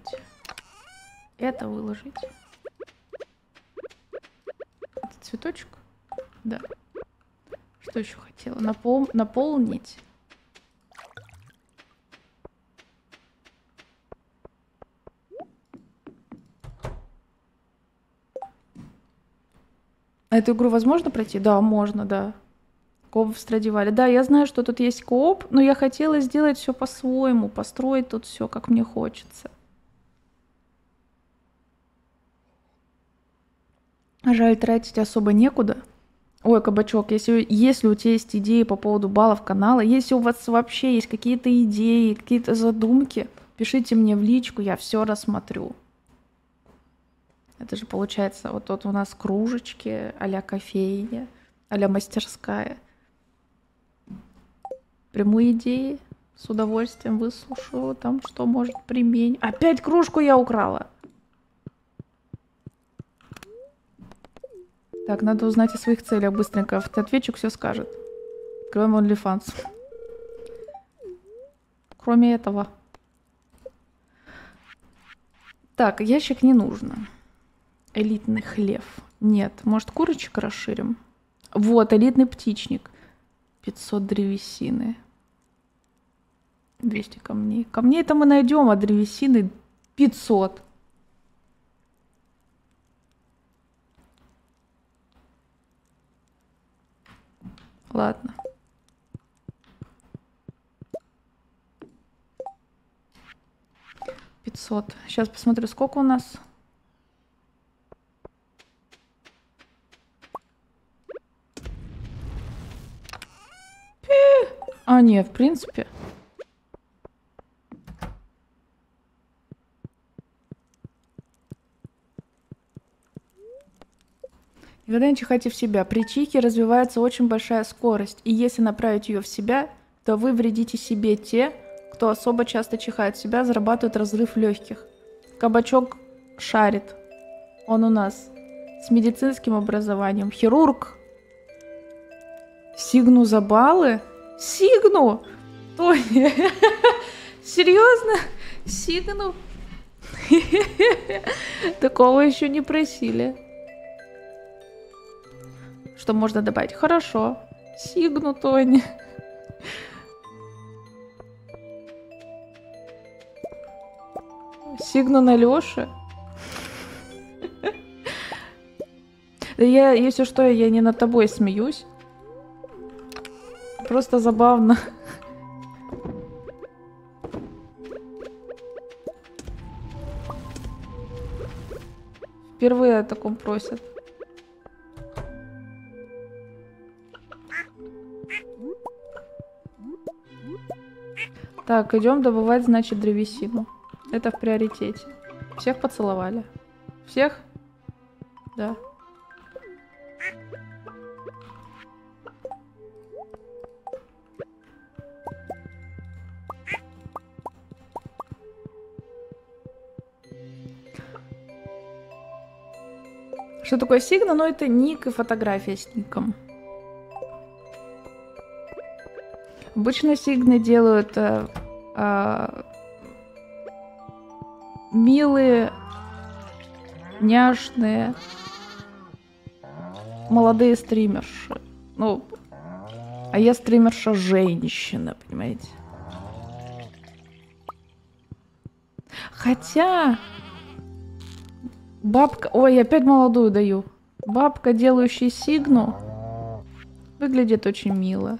Это выложить. Это цветочек? Да. Что еще хотела? Напол... Наполнить. А эту игру возможно пройти? Да, можно, да. Кооп в Stardew Valley. Да, я знаю, что тут есть кооп, но я хотела сделать все по-своему, построить тут все, как мне хочется. Жаль, тратить особо некуда. Ой, кабачок, если, если у тебя есть идеи по поводу баллов канала, если у вас вообще есть какие-то идеи, какие-то задумки, пишите мне в личку, я все рассмотрю. Это же получается, вот тут у нас кружечки а-ля кофейня, а мастерская. Прямые идеи с удовольствием выслушаю, там что может применить. Опять кружку я украла. Так, надо узнать о своих целях быстренько. Автоответчик все скажет. Откроем OnlyFans. Кроме этого. Так, ящик не нужно. Элитный хлев. Нет, может курочек расширим? Вот, элитный птичник. 500 древесины. 200 камней. Камней это мы найдем, а древесины 500. Ладно. Пятьсот. Сейчас посмотрю, сколько у нас. А, не, в принципе. Никогда не чихайте в себя. При чихе развивается очень большая скорость, и если направить ее в себя, то вы вредите себе. Те, кто особо часто чихает в себя, зарабатывают разрыв легких. Кабачок шарит. Он у нас с медицинским образованием. Хирург. Сигну за баллы? Сигну! Тони! Серьезно? Сигну? Такого еще не просили. Что можно добавить? Хорошо. Сигну, Тони. Сигну на Лёше. Я, если что, я не над тобой смеюсь. Просто забавно. Впервые о таком просят. Так, идем добывать, значит, древесину. Это в приоритете. Всех поцеловали? Всех? Да. Что такое сигна? Ну, это ник и фотография с ником. Обычно сигны делают э, э, милые, няшные, молодые стримерши. Ну, а я стримерша женщина, понимаете? Хотя Бабка... Ой, опять молодую даю. Бабка, делающая сигну. Выглядит очень мило.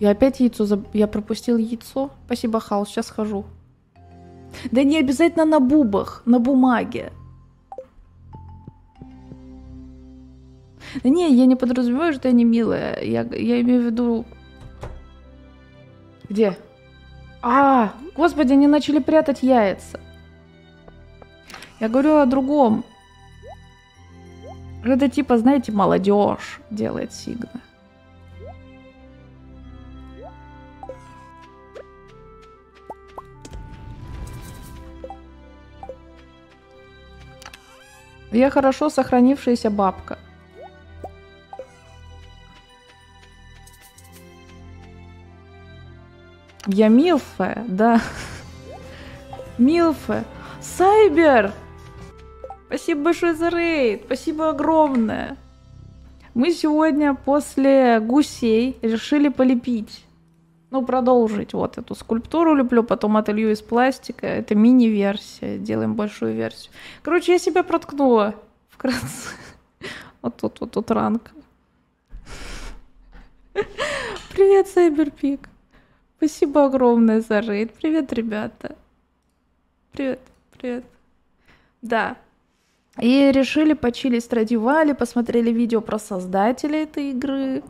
Я опять яйцо... Заб... Я пропустил яйцо. Спасибо, Хал. Сейчас схожу. Да не обязательно на бубах, на бумаге. Да не, я не подразумеваю, что я не милая. Я, я имею в виду где? А, господи, они начали прятать яйца. Я говорю о другом. Это типа, знаете, молодежь делает сигна. Я хорошо сохранившаяся бабка. Я Милфе, да. Милфе. Сайбер! Спасибо большое за рейд. Спасибо огромное. Мы сегодня после гусей решили полепить. Ну, продолжить вот эту скульптуру люблю, потом отолью из пластика. Это мини-версия. Делаем большую версию. Короче, я себя проткнула. Вкратце. Вот тут, вот тут ранка. Привет, Сайберпик. Спасибо огромное за рейд. Привет, ребята. Привет, привет. Да. И решили почилить Страдивали, посмотрели видео про создателя этой игры.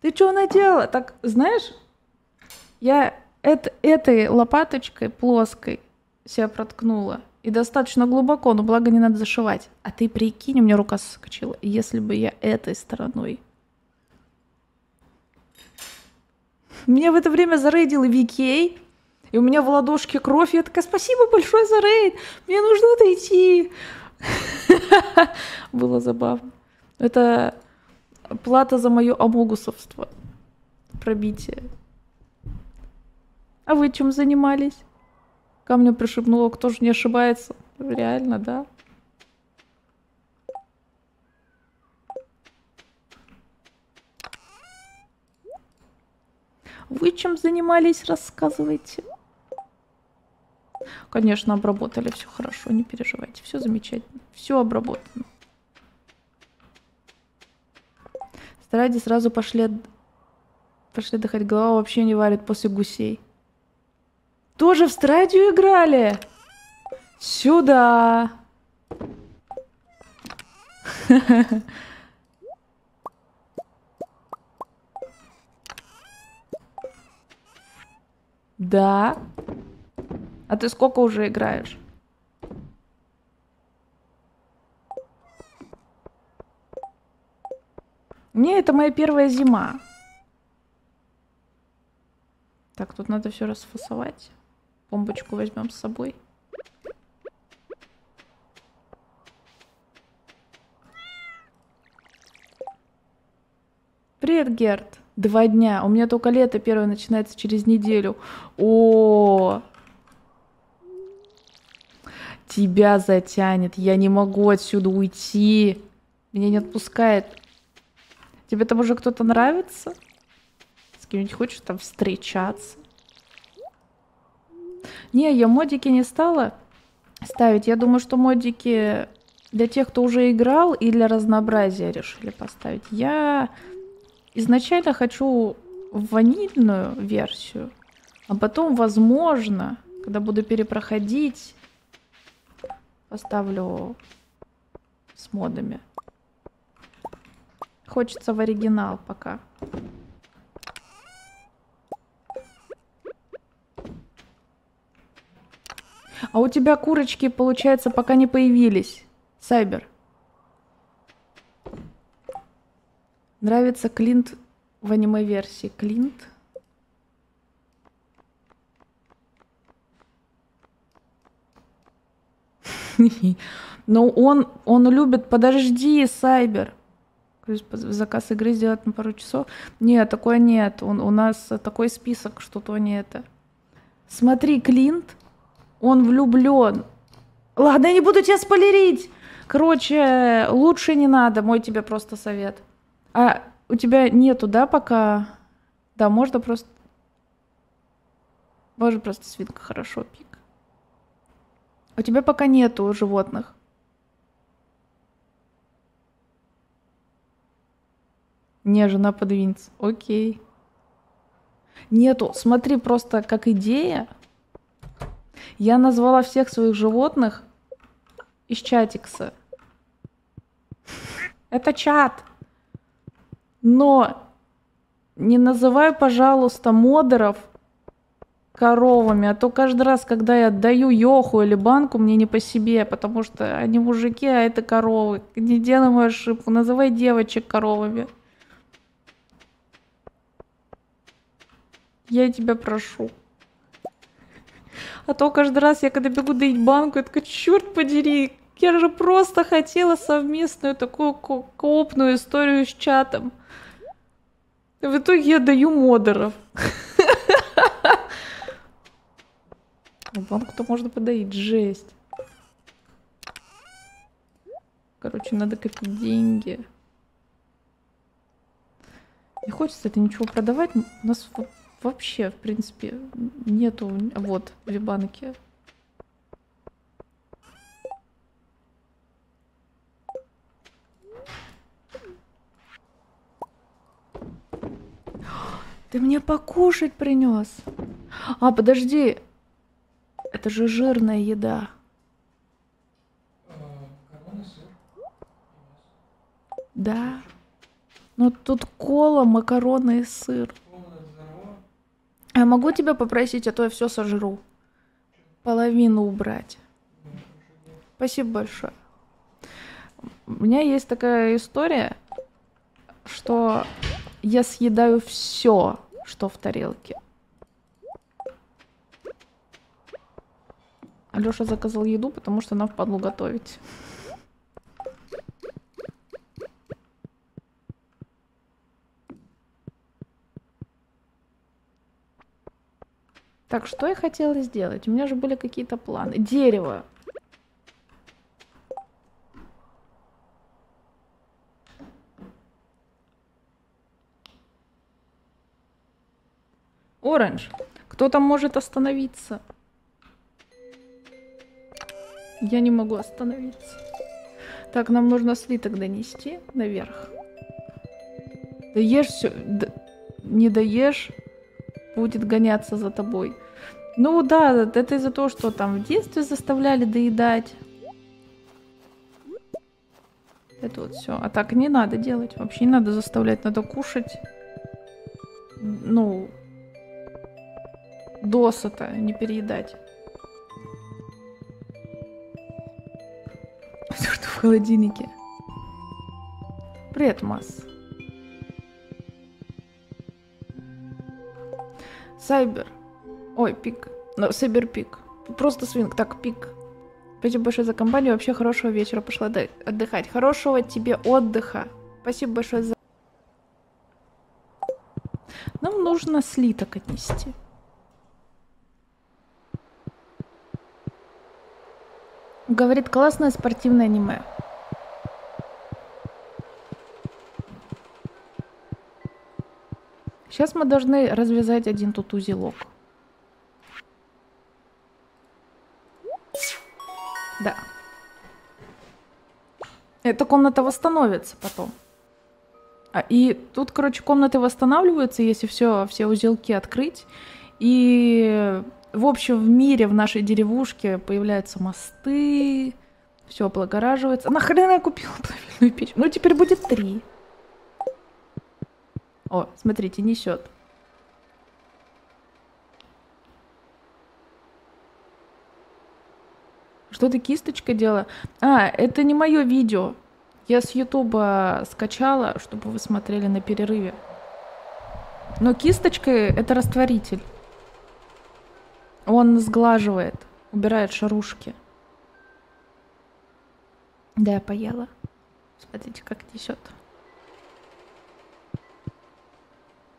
Ты что наделала? Так, знаешь, я это, этой лопаточкой плоской себя проткнула. И достаточно глубоко, но благо не надо зашивать. А ты прикинь, у меня рука соскочила. Если бы я этой стороной Меня в это время зарейдил Викей, и у меня в ладошке кровь. Я такая, спасибо большое за рейд, мне нужно отойти. Было забавно. Это плата за мое амогусовство. Пробитие. А вы чем занимались? Камню пришибнуло, кто же не ошибается. Реально, да? Вы чем занимались, рассказывайте. Конечно, обработали, все хорошо, не переживайте, все замечательно, все обработано. Стради сразу пошли, пошли отдыхать, голова вообще не варит после гусей. Тоже в страдию играли? Сюда! Да. А ты сколько уже играешь? Мне это моя первая зима. Так, тут надо все расфасовать. Бомбочку возьмем с собой. Привет, Герт. Два дня. У меня только лето первое начинается через неделю. О, тебя затянет. Я не могу отсюда уйти. Меня не отпускает. Тебе там уже кто-то нравится? С кем-нибудь хочешь там встречаться? Не, я модики не стала ставить. Я думаю, что модики для тех, кто уже играл, и для разнообразия решили поставить. Я Изначально хочу ванильную версию, а потом, возможно, когда буду перепроходить, поставлю с модами. Хочется в оригинал пока. А у тебя курочки, получается, пока не появились. Сайбер. Нравится Клинт в аниме-версии. Клинт? Но он, он любит... Подожди, Сайбер. Заказ игры сделать на пару часов. Нет, такое нет. Он, у нас такой список, что то не это. Смотри, Клинт, он влюблен. Ладно, я не буду тебя спойлерить. Короче, лучше не надо, мой тебе просто совет. А у тебя нету, да, пока? Да, можно просто... Можно просто свинка хорошо, пик. У тебя пока нету животных. Не, жена подвинется. Окей. Нету. Смотри, просто как идея. Я назвала всех своих животных из чатикса. Это чат. Но не называй, пожалуйста, модеров коровами, а то каждый раз, когда я отдаю Йоху или банку, мне не по себе, потому что они мужики, а это коровы. Не делай мою ошибку, называй девочек коровами. Я тебя прошу. А то каждый раз я когда бегу доить банку, я такая, черт подери, я же просто хотела совместную такую ко коопную историю с чатом. В итоге я даю модеров. Банку-то можно подоить, жесть. Короче, надо копить деньги. Не хочется это ничего продавать. У нас вообще, в принципе, нету... Вот, две банки. Ты мне покушать принес. А, подожди. Это же жирная еда. Да. Но тут кола, макароны и сыр. Я могу тебя попросить, а то я все сожру. Половину убрать. Спасибо большое. У меня есть такая история, что я съедаю все, что в тарелке. Алёша заказал еду, потому что нам впадлу готовить. Так, что я хотела сделать? У меня же были какие-то планы. Дерево. Оранж. Кто там может остановиться? Я не могу остановиться. Так, нам нужно слиток донести наверх. Доешь все. Не доешь, будет гоняться за тобой. Ну да, это из-за того, что там в детстве заставляли доедать. Это вот все. А так не надо делать. Вообще не надо заставлять, надо кушать. Ну, досыта, не переедать. Все, что в холодильнике. Привет, Масс. Сайбер. Ой, пик. Ну, Сайбер пик. Просто свинг. Так, пик. Спасибо большое за компанию. Вообще хорошего вечера. Пошла отдыхать. Хорошего тебе отдыха. Спасибо большое за... Нам нужно слиток отнести. Говорит, классное спортивное аниме. Сейчас мы должны развязать один тут узелок. Да. Эта комната восстановится потом. А, и тут, короче, комнаты восстанавливаются, если все, все узелки открыть. И в общем, в мире, в нашей деревушке появляются мосты, все облагораживается. Нахрен я купила плавильную печь? Ну, теперь будет три. О, смотрите, несет. Что ты кисточкой делала? А, это не мое видео. Я с Ютуба скачала, чтобы вы смотрели на перерыве. Но кисточкой это растворитель. Он сглаживает, убирает шарушки. Да, я поела. Смотрите, как несет.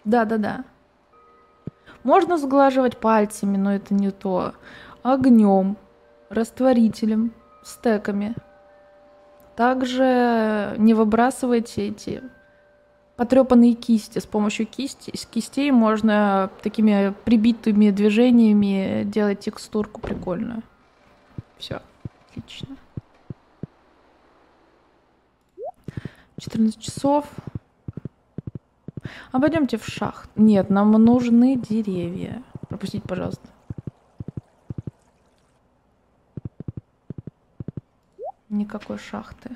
Да, да, да. Можно сглаживать пальцами, но это не то. Огнем, растворителем, стеками. Также не выбрасывайте эти потрепанные кисти. С помощью кисти, с кистей можно такими прибитыми движениями делать текстурку прикольную. Все, отлично. 14 часов. А в шахт. Нет, нам нужны деревья. Пропустите, пожалуйста. Никакой шахты.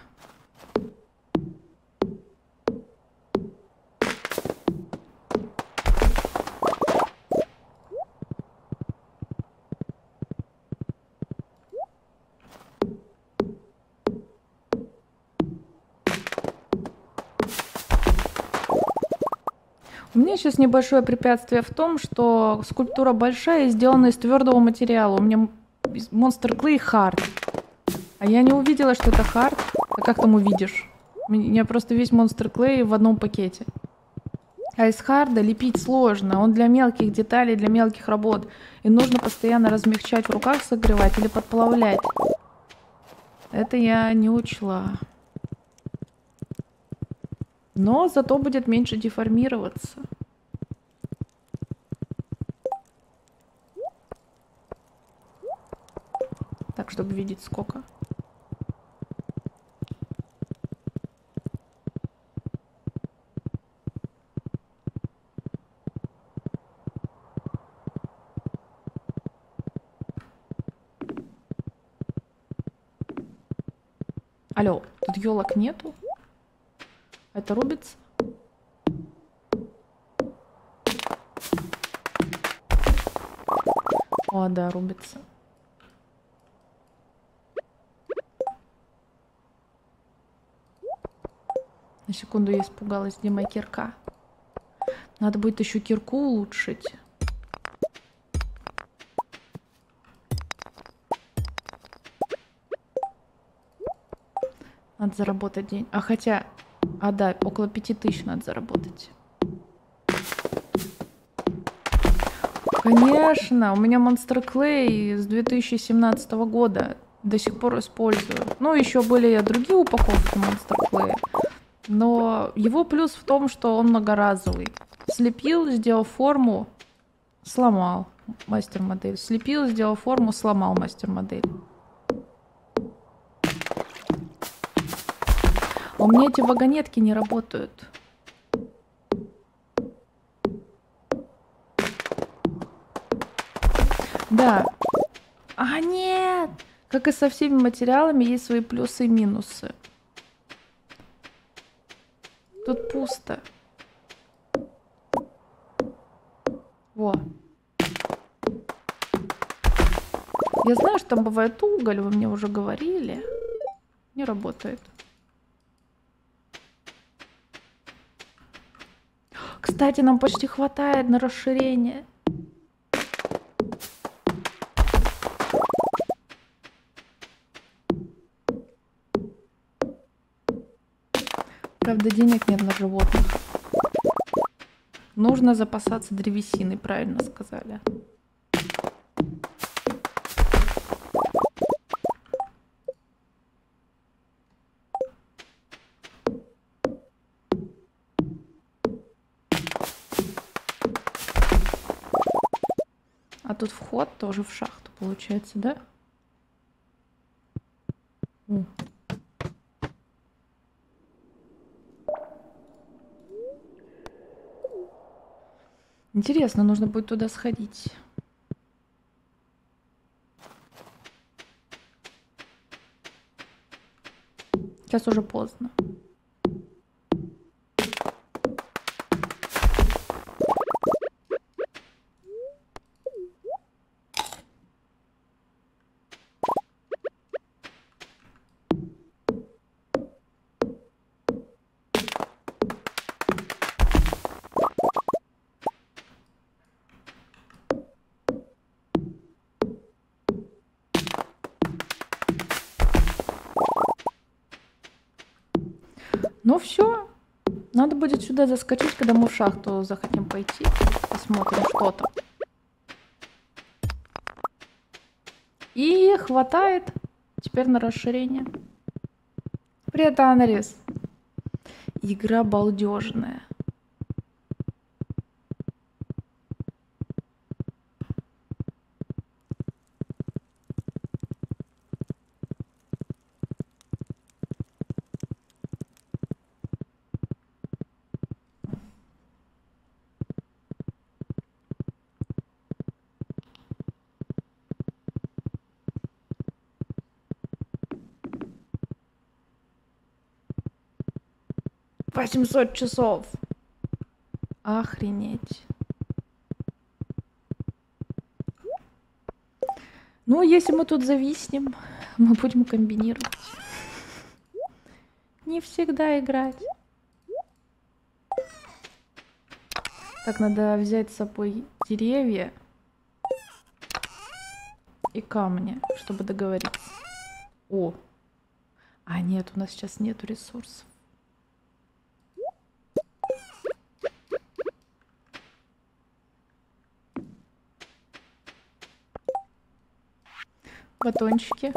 У меня сейчас небольшое препятствие в том, что скульптура большая и сделана из твердого материала. У меня монстр клей хард. А я не увидела, что это хард. А как там увидишь? У меня просто весь монстр клей в одном пакете. А из харда лепить сложно. Он для мелких деталей, для мелких работ. И нужно постоянно размягчать в руках, согревать или подплавлять. Это я не учла. Но зато будет меньше деформироваться. Так, чтобы видеть сколько. Алло, тут елок нету? Это рубится? О, да, рубится. На секунду я испугалась, где моя кирка. Надо будет еще кирку улучшить. Надо заработать день. А хотя а да, около пяти тысяч надо заработать. Конечно, у меня Monster Clay с 2017 года. До сих пор использую. Ну, еще были другие упаковки Monster Clay. Но его плюс в том, что он многоразовый. Слепил, сделал форму, сломал мастер-модель. Слепил, сделал форму, сломал мастер-модель. У меня эти вагонетки не работают. Да. А, нет! Как и со всеми материалами, есть свои плюсы и минусы. Тут пусто. Во. Я знаю, что там бывает уголь, вы мне уже говорили. Не работает. Кстати, нам почти хватает на расширение. Правда, денег нет на животных. Нужно запасаться древесиной, правильно сказали. Тоже в шахту получается, да? Интересно, нужно будет туда сходить. Сейчас уже поздно. Сюда заскочить, когда мы в шахту захотим пойти. Посмотрим, что там. И хватает теперь на расширение. Привет, Анарис. Игра балдежная. Восемьсот часов. Охренеть. Ну, если мы тут зависнем, мы будем комбинировать. Не всегда играть. Так, надо взять с собой деревья и камни, чтобы договориться. О! А нет, у нас сейчас нету ресурсов. Батончики.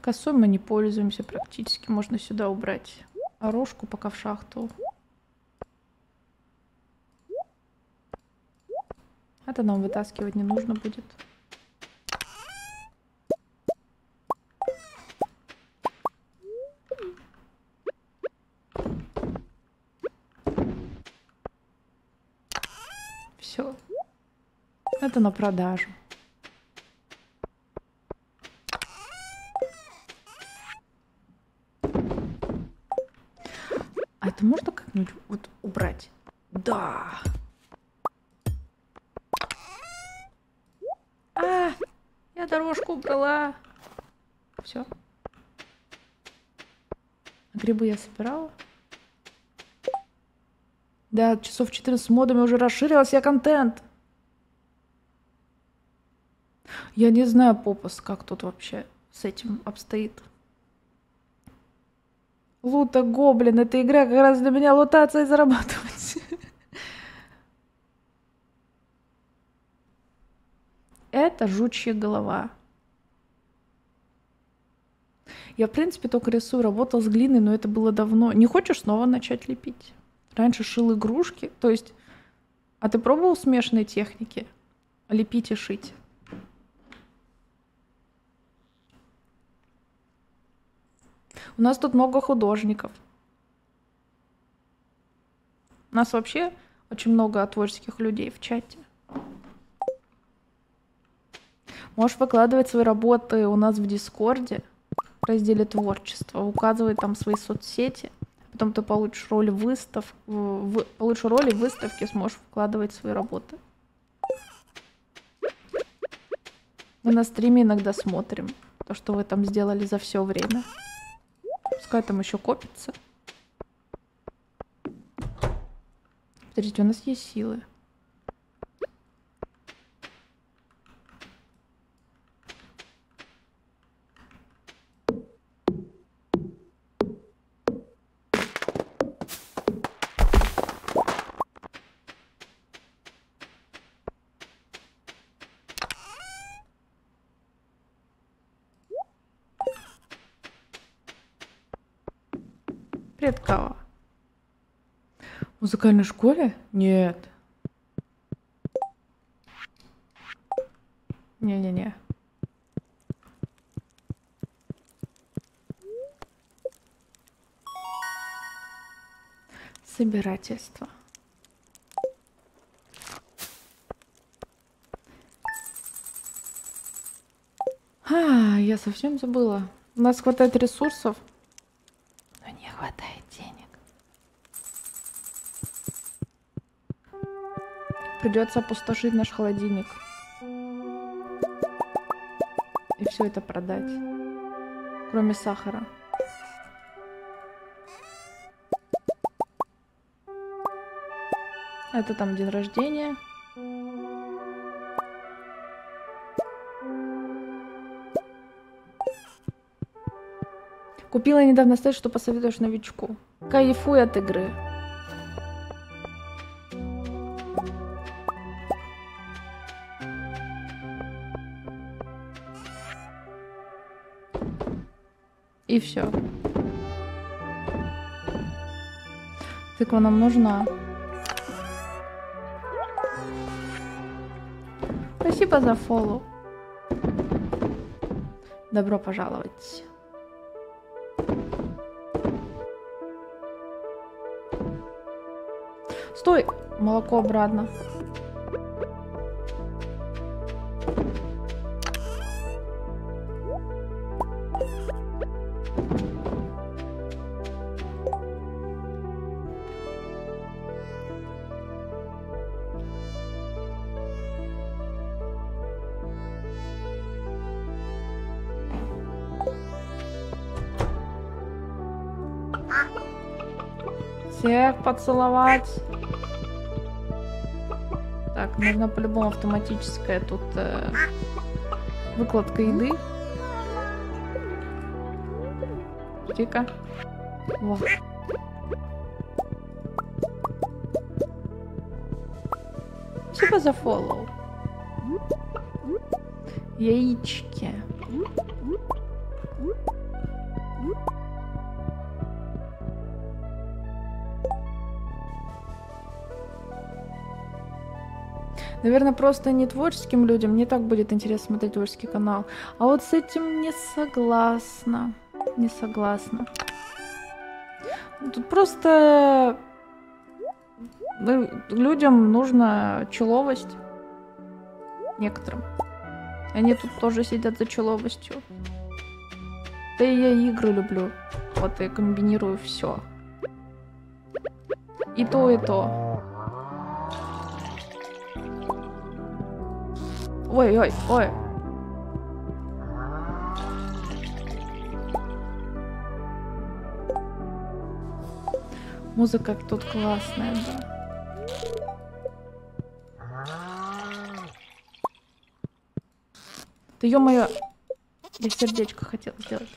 Косой мы не пользуемся практически. Можно сюда убрать оружку, пока в шахту. Это нам вытаскивать не нужно будет. Все. Это на продажу. А это можно как-нибудь вот убрать? Да. А, я дорожку убрала. Все. Грибы я собирала. Да, часов 14 с модами уже расширилась я контент. Я не знаю, Попас, как тут вообще с этим обстоит. Лута Гоблин. Эта игра как раз для меня лутация и зарабатывать. Это жучья голова. Я, в принципе, только рисую, работал с глиной, но это было давно. Не хочешь снова начать лепить? Раньше шил игрушки. То есть, а ты пробовал смешанные техники? Лепить и шить? У нас тут много художников. У нас вообще очень много творческих людей в чате. Можешь выкладывать свои работы у нас в Дискорде в разделе творчество, указывай там свои соцсети. Потом ты получишь роль выстав, в, получишь роли в выставке, сможешь вкладывать свои работы. Мы на стриме иногда смотрим то, что вы там сделали за все время. Пускай там еще копится. Подождите, у нас есть силы. Музыкальной школе? Нет. Не-не-не. Собирательство. А, я совсем забыла. У нас хватает ресурсов. придется опустошить наш холодильник. И все это продать. Кроме сахара. Это там день рождения. Купила недавно стоит, что посоветуешь новичку. Кайфуй от игры. Все. Тыква нам нужна. Спасибо за фоллоу. Добро пожаловать. Стой! Молоко обратно. Поцеловать. Так, нужно по-любому автоматическая тут э, выкладка еды. Тихо. Во. Спасибо за фоллоу. Яички. Наверное, просто не творческим людям не так будет интересно смотреть творческий канал. А вот с этим не согласна. Не согласна. Тут просто ну, людям нужна человость. Некоторым. Они тут тоже сидят за человостью. Да и я игры люблю. Вот и комбинирую все. И то, и то. Ой, ой, ой. Музыка тут классная, да. Да ё-моё, я сердечко хотела сделать.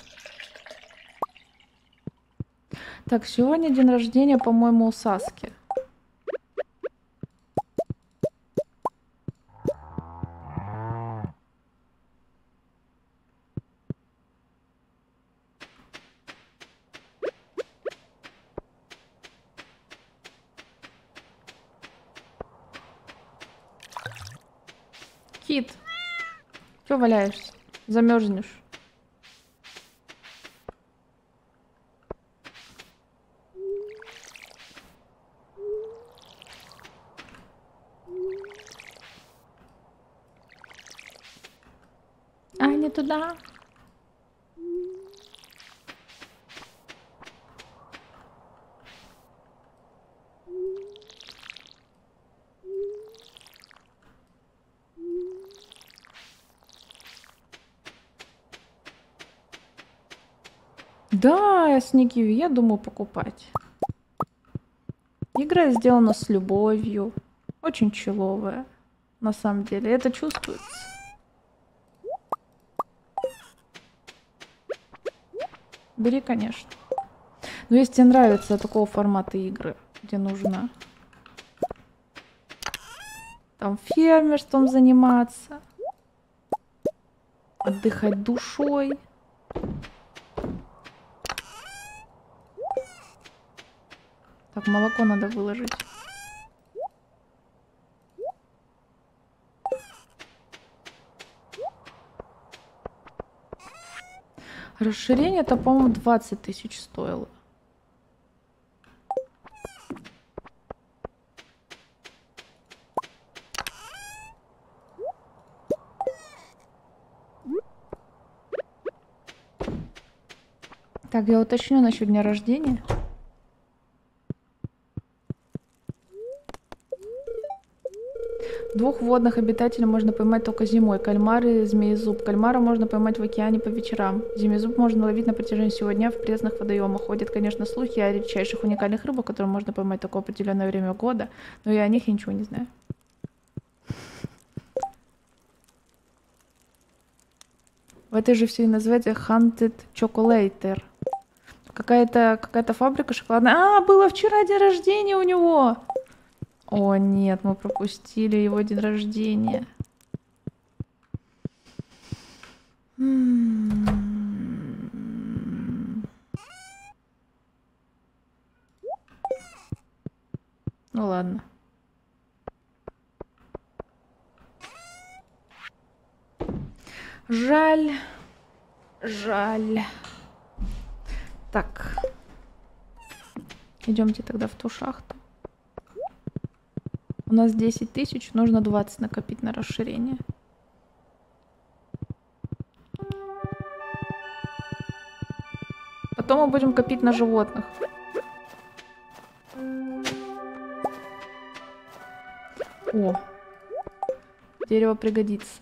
Так, сегодня день рождения, по-моему, у Саски. Кит, что валяешься? Замерзнешь. А, не туда. Да, Снегиви, я думаю покупать. Игра сделана с любовью. Очень человая. На самом деле. Это чувствуется. Бери, конечно. Но если тебе нравится такого формата игры, где нужно там фермерством заниматься, отдыхать душой. Так, молоко надо выложить. Расширение это, по-моему, 20 тысяч стоило. Так, я уточню насчет дня рождения. Двух водных обитателей можно поймать только зимой. Кальмары, змеезуб. Кальмара можно поймать в океане по вечерам. Змеезуб можно ловить на протяжении всего дня в пресных водоемах. Ходят, конечно, слухи о редчайших уникальных рыбах, которые можно поймать только в определенное время года, но я о них ничего не знаю. В этой же все и называется Hunted Chocolater. Какая-то какая фабрика шоколадная. А, было вчера день рождения у него. О, нет, мы пропустили его день рождения. Ну ладно. Жаль. Жаль. Так. Идемте тогда в ту шахту. У нас 10 тысяч, нужно 20 накопить на расширение. Потом мы будем копить на животных. О, дерево пригодится.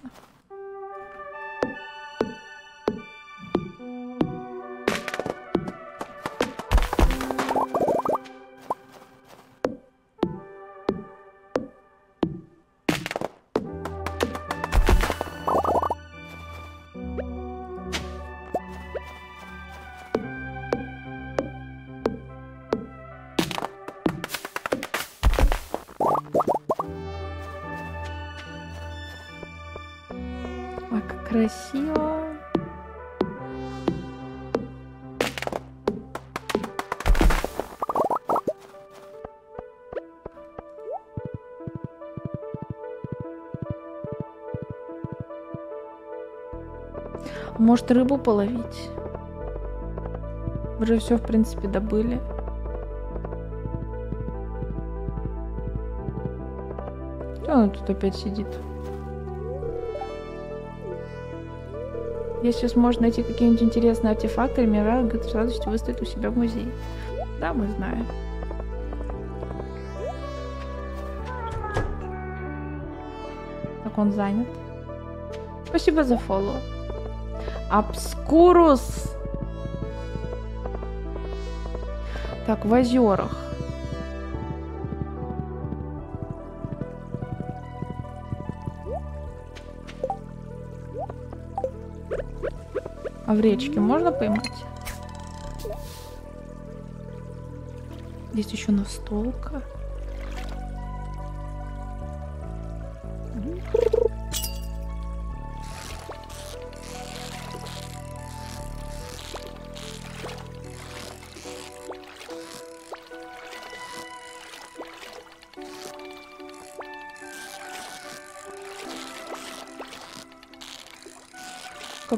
Может рыбу половить? Вы же все, в принципе, добыли. Что она тут опять сидит? Если сможешь найти какие-нибудь интересные артефакты, Мира с радостью выставит у себя в музее. Да, мы знаем. Как он занят. Спасибо за фоллоу. Обскурус. Так, в озерах. А в речке можно поймать? Здесь еще настолка.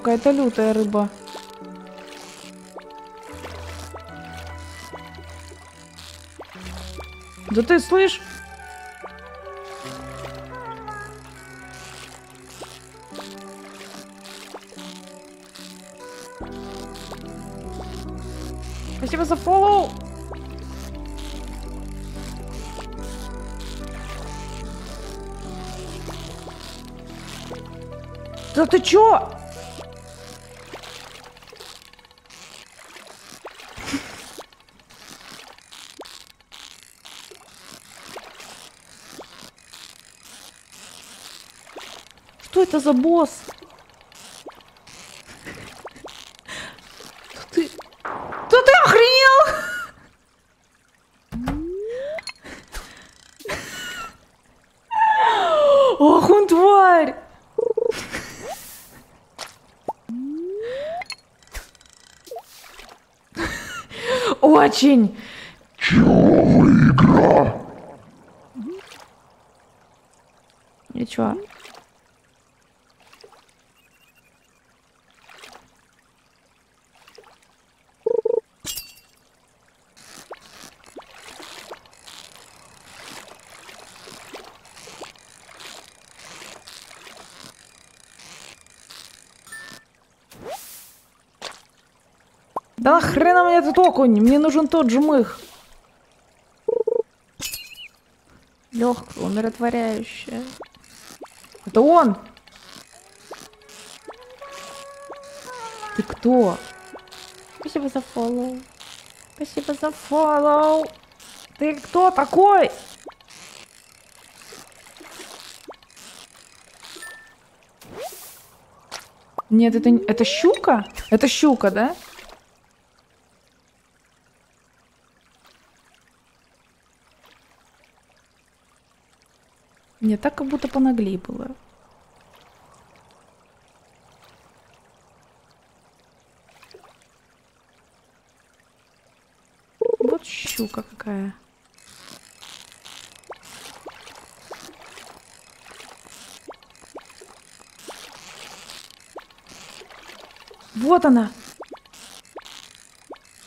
Какая-то лютая рыба. Да ты слышь? Спасибо за фоллоу. Да ты чё? Это за босс? Ты... Да ты охренел? Ох, он тварь! Очень! Чего игра? Ничего. Да нахрена мне этот окунь? Мне нужен тот жмых. Легкое, умиротворяющее. Это он! Ты кто? Спасибо за фоллоу. Спасибо за фоллоу. Ты кто такой? Нет, это, это щука? Это щука, да? Не так, как будто понаглей было. Вот щука какая. Вот она!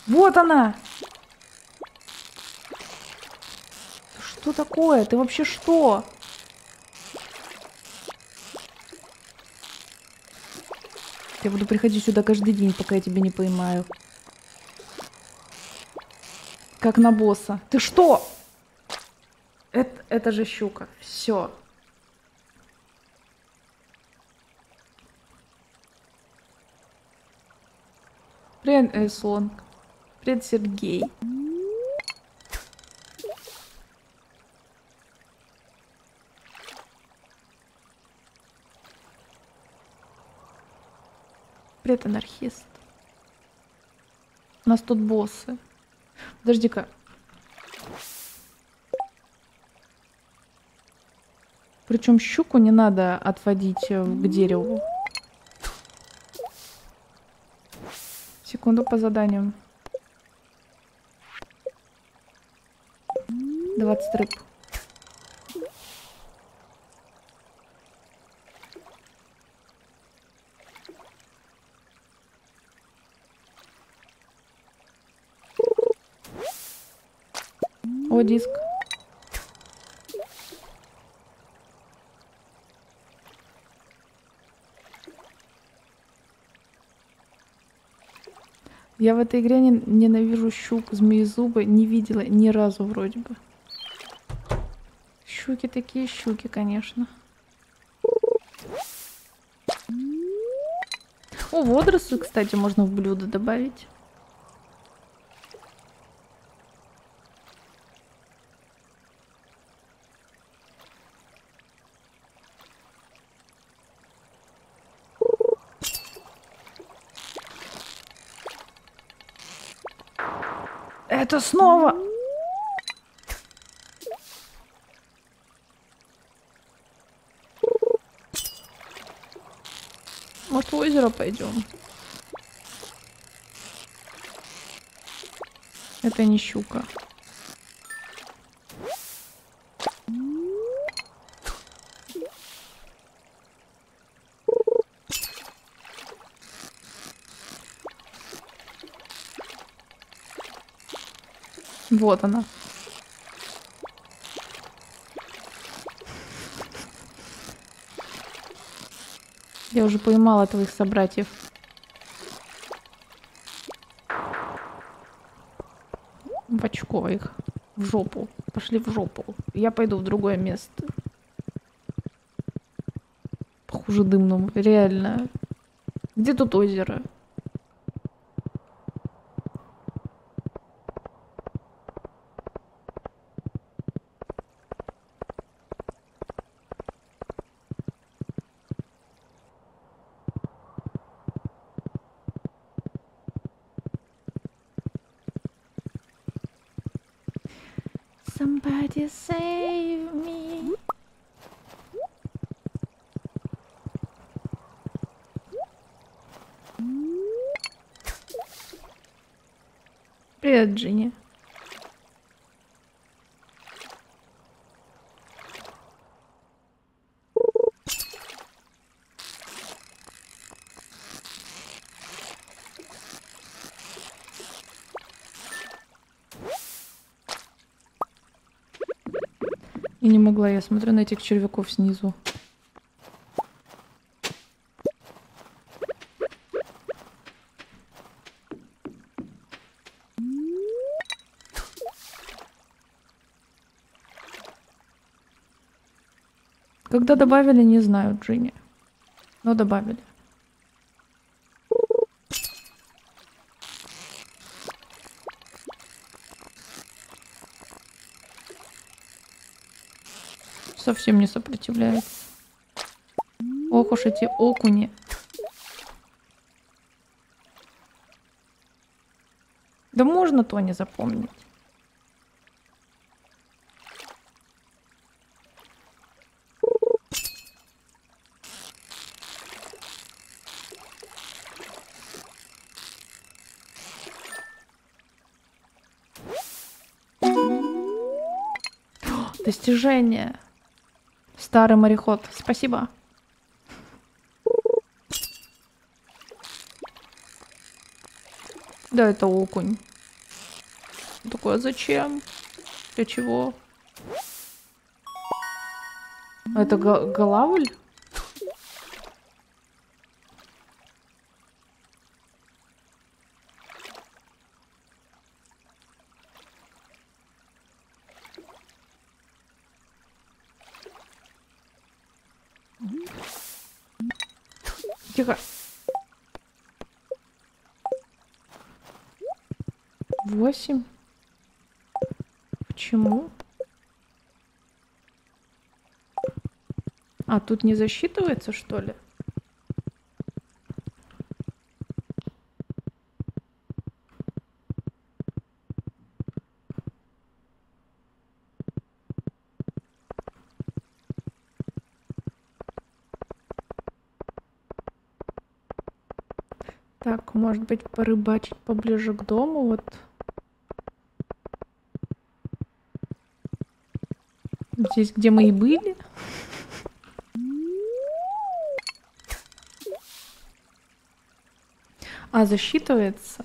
Вот она! Что такое? Ты вообще что? Я буду приходить сюда каждый день, пока я тебя не поймаю. Как на босса. Ты что? Это, это же щука. Все. Привет, Эслон. Привет, Сергей. Привет, анархист. У нас тут боссы. Подожди-ка. Причем щуку не надо отводить э, к дереву. Секунду по заданиям. 20 рыб. О, диск. Я в этой игре не- ненавижу щук, змеезубы, не видела ни разу вроде бы. Щуки такие щуки, конечно. О, водоросли, кстати, можно в блюдо добавить. Это снова... Может, в озеро пойдем? Это не щука. Вот она. Я уже поймала твоих собратьев. В очко их. В жопу. Пошли в жопу. Я пойду в другое место. Похуже дымному. Реально. Где тут озеро? Somebody save me. Привет, Джинни. И не могла, я смотрю на этих червяков снизу. Когда добавили, не знаю, Джинни. Но добавили. совсем не сопротивляется. Ох уж эти окуни. Да можно то не запомнить. Достижение. Старый мореход. Спасибо. Да, это окунь. Такое, зачем? Для чего? Это голавль? Тихо. Восемь. Почему? А, тут не засчитывается, что ли? Так, может быть, порыбачить поближе к дому, вот. Здесь, где мы и были. А, засчитывается.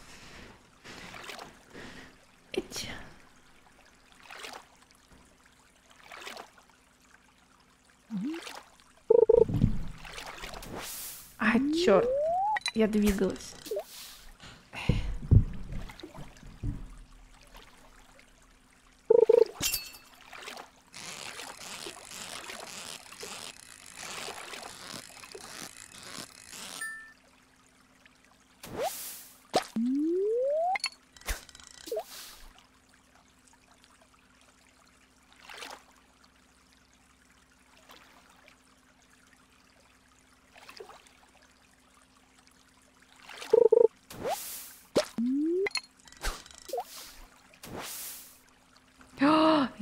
Эти. А, черт. Я двигалась.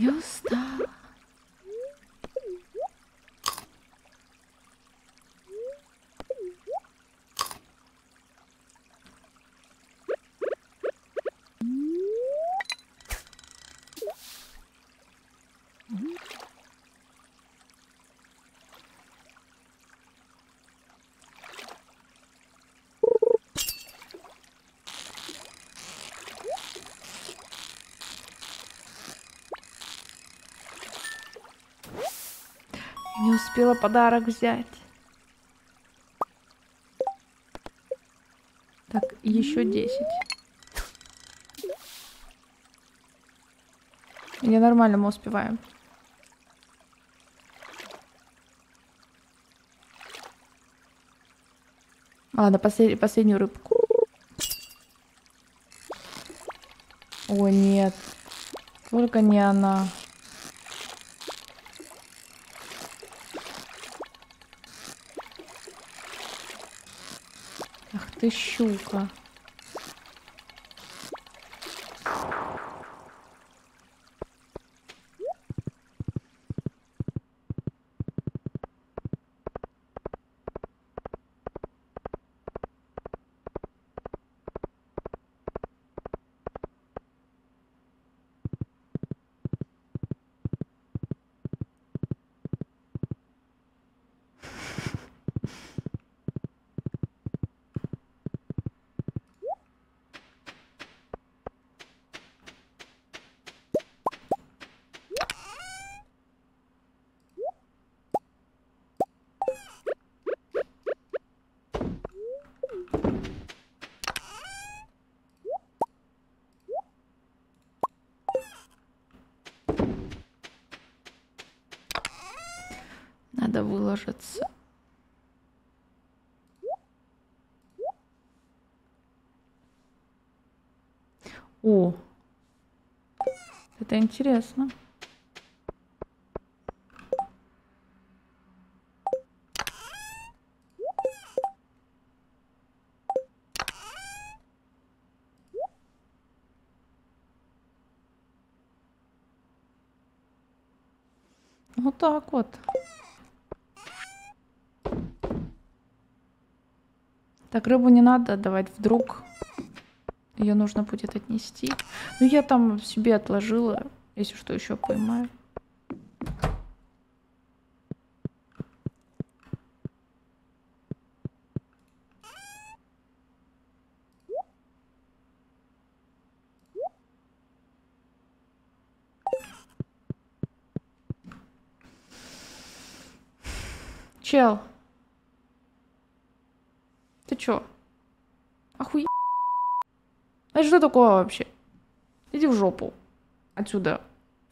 Я устала. Не успела подарок взять. Так, еще 10. Не нормально мы успеваем. Ладно, послед... последнюю рыбку. О, нет. Только не она. Ты щука. Выложиться. О, это интересно. Вот так вот. Так, рыбу не надо отдавать, вдруг ее нужно будет отнести. Ну, я там себе отложила, если что, еще поймаю. Чел, Чё? Охуе... Это что такое вообще? Иди в жопу. Отсюда.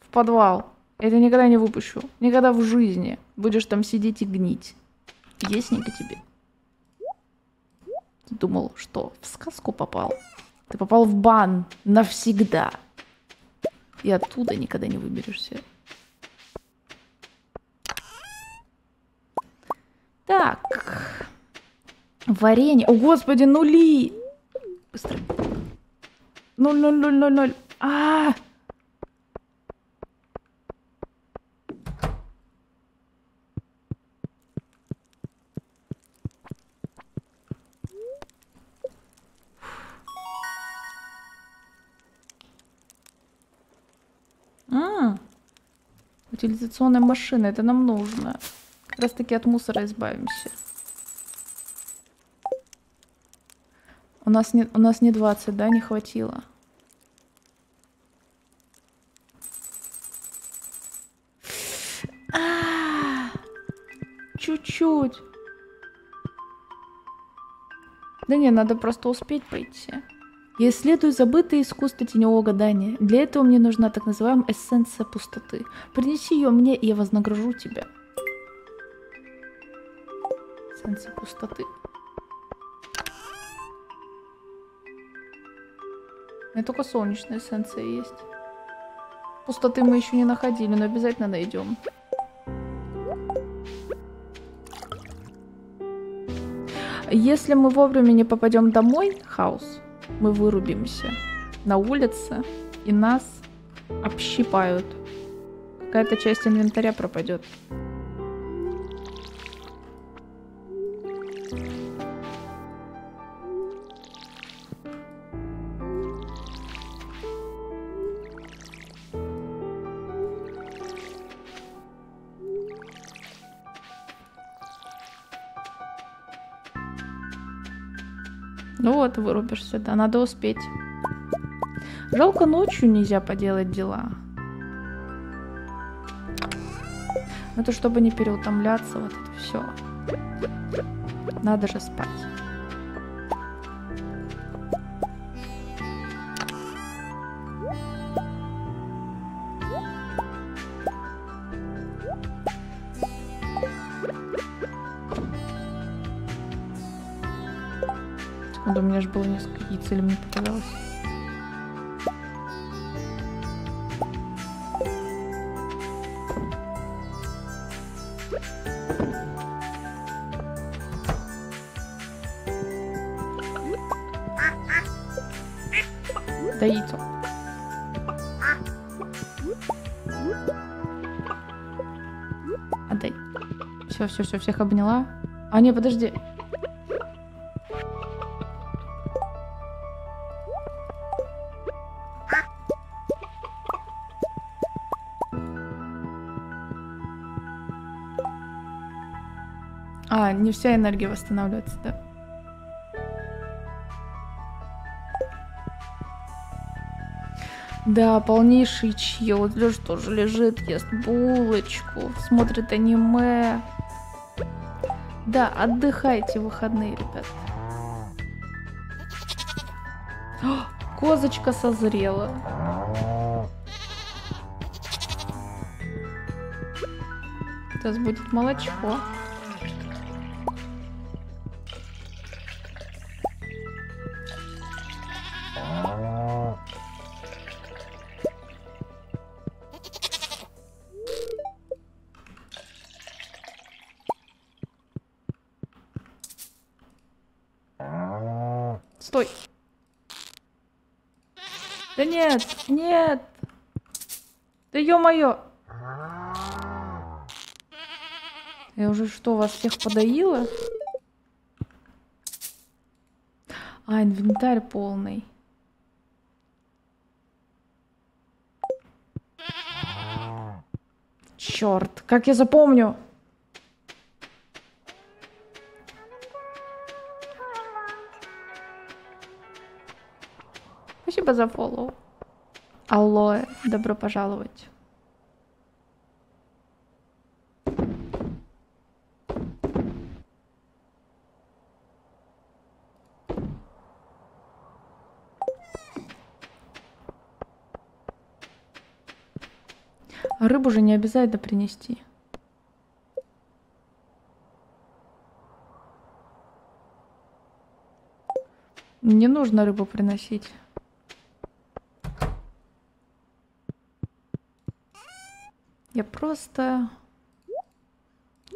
В подвал. Я тебя никогда не выпущу. Никогда в жизни. Будешь там сидеть и гнить. Ясненько тебе. Ты думал, что в сказку попал? Ты попал в бан навсегда. И оттуда никогда не выберешься. Так. Варенье. О, господи, нули! Быстро. Ноль, ноль, ноль, ноль, ноль. А! -а, -а! А, утилизационная машина, это нам нужно. Как раз таки от мусора избавимся. У нас не, у нас не 20, да, не хватило. А, чуть-чуть. Да не, надо просто успеть пойти. Я исследую забытое искусство теневого гадания. Для этого мне нужна так называемая эссенция пустоты. Принеси ее мне, и я вознагражу тебя. Эссенция пустоты. Меня только солнечная эссенция есть. Пустоты мы еще не находили, но обязательно найдем. Если мы вовремя не попадем домой, хаос, мы вырубимся на улице, и нас общипают. Какая-то часть инвентаря пропадет. Вот, вырубишься, да, надо успеть. Жалко, ночью нельзя поделать дела. Это чтобы не переутомляться, вот это все. Надо же спать. Было несколько яиц, или мне показалось? Да яйцо. Отдай. Все, все, все, всех обняла. А, не, подожди. Не вся энергия восстанавливается, да? Да, полнейший чел. Вот Лёш тоже лежит, ест булочку, смотрит аниме. Да, отдыхайте в выходные, ребят. О, козочка созрела. Сейчас будет молочко. Нет. Да ё-моё. Я уже что, вас всех подоила? А, инвентарь полный. Черт, как я запомню? Спасибо за фоллоу. Алло, добро пожаловать. А рыбу же не обязательно принести. Не нужно рыбу приносить. Я просто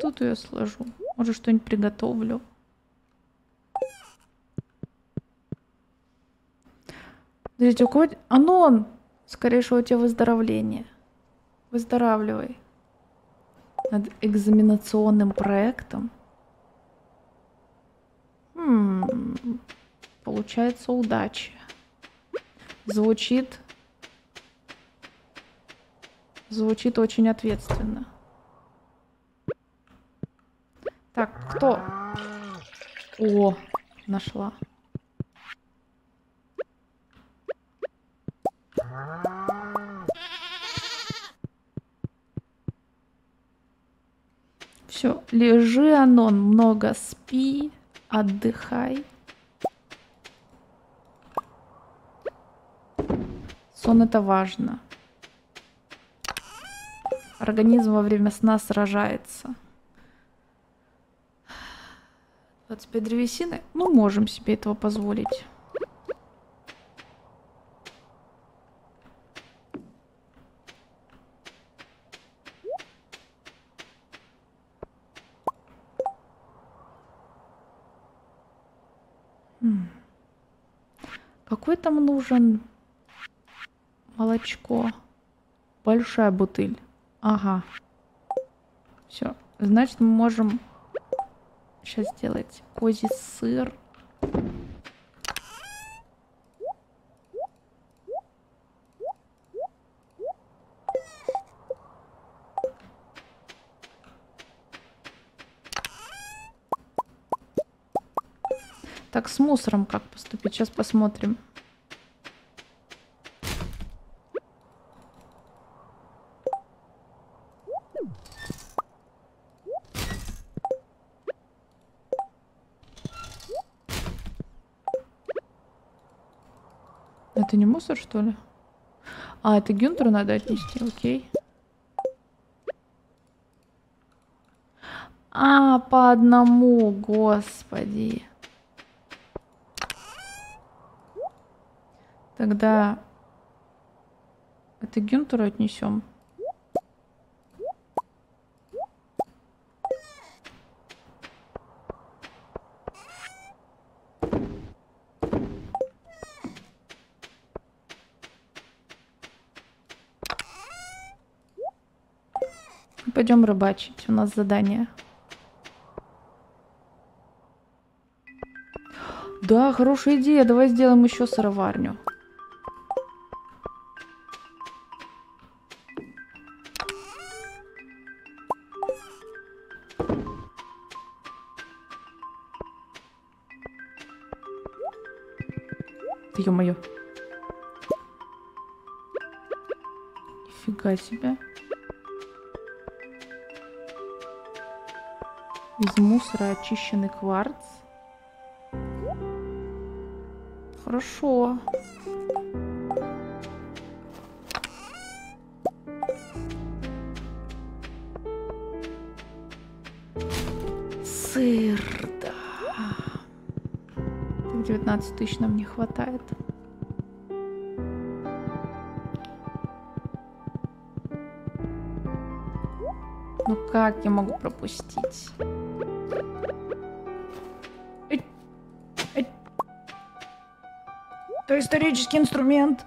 тут ее сложу. Может, что-нибудь приготовлю. Подождите, у кого... Анон! У тебя выздоровление. Выздоравливай. Над экзаменационным проектом. М Получается удача. Звучит... Звучит очень ответственно. Так, кто? О, нашла. Все, лежи, Анон, много спи, отдыхай. Сон это важно. Организм во время сна сражается. 25 древесины? Ну, можем себе этого позволить. Какой там нужен молочко? Большая бутыль. Ага. Все. Значит, мы можем сейчас сделать козий сыр. Так, с мусором как поступить? Сейчас посмотрим. Это не мусор, что ли? А, это Гюнтеру надо отнести, окей. А, по одному, господи. Тогда это Гюнтеру отнесем. Пойдем рыбачить. У нас задание. Да, хорошая идея. Давай сделаем еще сыроварню. Ё-моё. Нифига себе. Из мусора очищенный кварц. Хорошо. Сыр, да. 19 тысяч нам не хватает. Ну как я могу пропустить? Это исторический инструмент.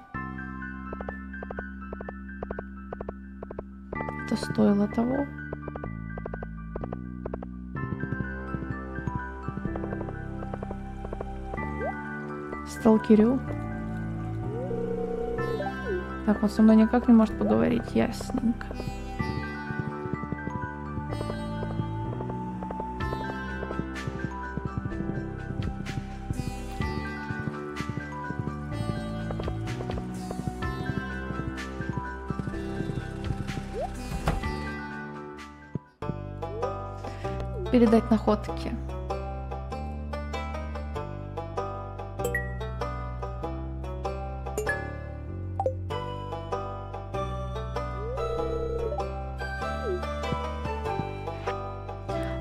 Это стоило того. Сталкерю. Так, он со мной никак не может поговорить. Ясненько. передать находки.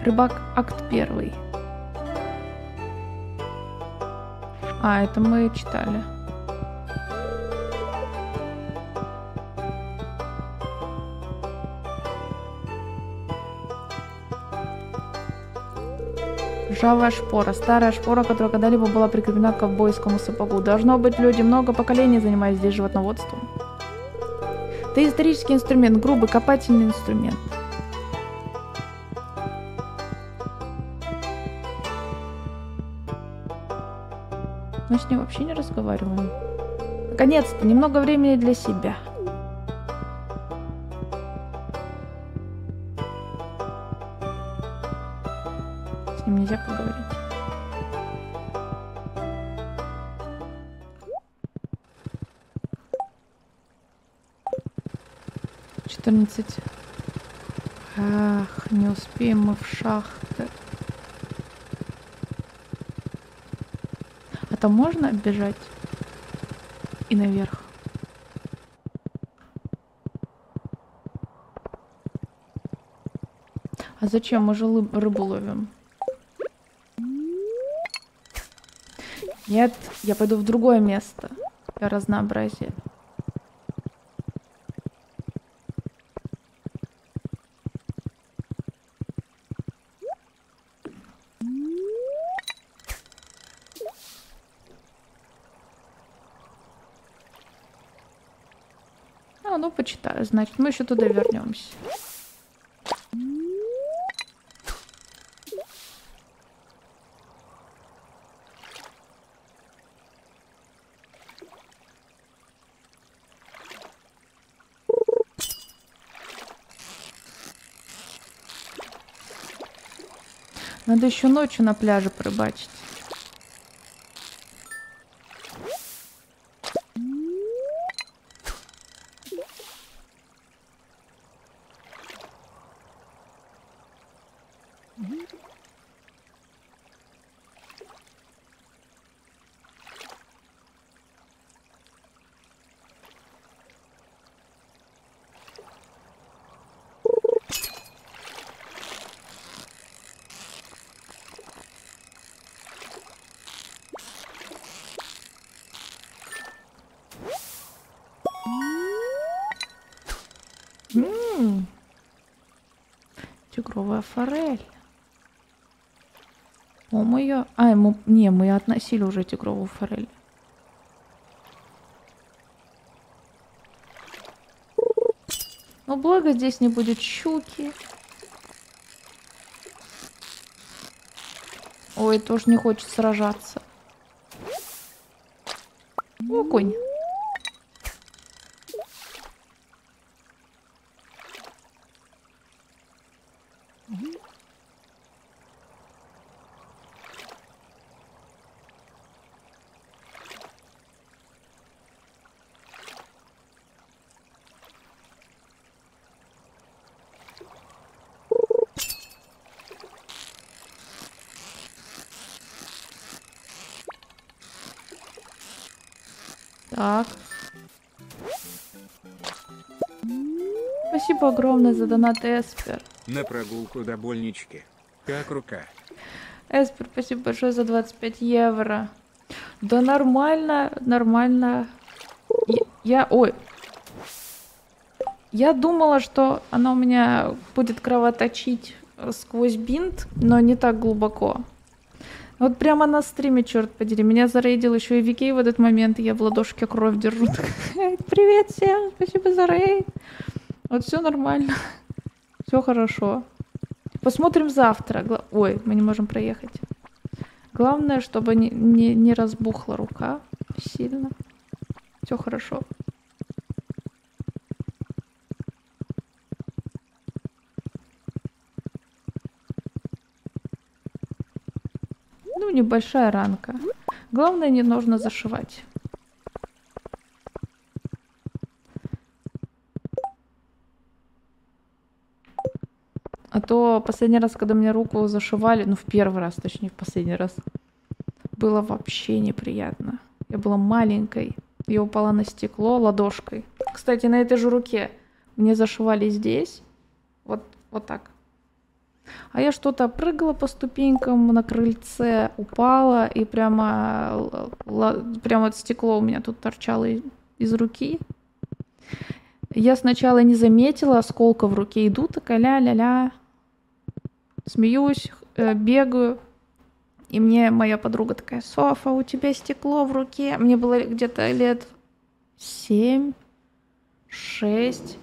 Рыбак, акт первый. А, это мы читали. Ржавая шпора. Старая шпора, которая когда-либо была прикреплена к ковбойскому сапогу. Должно быть, люди много поколений занимались здесь животноводством. Это исторический инструмент, грубый копательный инструмент. Мы с ним вообще не разговариваем. Наконец-то, немного времени для себя. 11. Ах, не успеем мы в шахты. А там можно бежать? И наверх. А зачем? Мы же рыбу ловим. Нет, я пойду в другое место для разнообразия. Значит, мы еще туда вернемся. Надо еще ночью на пляже порыбачить. М. Тигровая форель. О, мы ее... А, мы... Не, мы относили уже тигровую форель. Но благо здесь не будет щуки. Ой, тоже не хочет сражаться. Окунь. Так. Спасибо огромное за донат, Эспер. На прогулку до больнички. Как рука? Эспер, спасибо большое за 25 евро. Да нормально, нормально. Я, я- ой. Я думала, что она у меня будет кровоточить сквозь бинт, но не так глубоко. Вот прямо на стриме, черт подери, меня зарейдил еще и Викей в этот момент, и я в ладошке кровь держу. Привет всем, спасибо за рейд. Вот все нормально, все хорошо. Посмотрим завтра. Ой, мы не можем проехать. Главное, чтобы не, не, не разбухла рука сильно. Все хорошо. Ну, небольшая ранка. Главное, не нужно зашивать. А то последний раз, когда мне руку зашивали, ну в первый раз, точнее в последний раз, было вообще неприятно. Я была маленькой, я упала на стекло ладошкой. Кстати, на этой же руке мне зашивали здесь, вот, вот так. А я что-то прыгала по ступенькам на крыльце, упала, и прямо, л- прямо вот стекло у меня тут торчало из руки. Я сначала не заметила осколка в руке, иду такая ля-ля-ля, смеюсь, э, бегаю, и мне моя подруга такая, Софа, у тебя стекло в руке. Мне было где-то лет семь, шесть.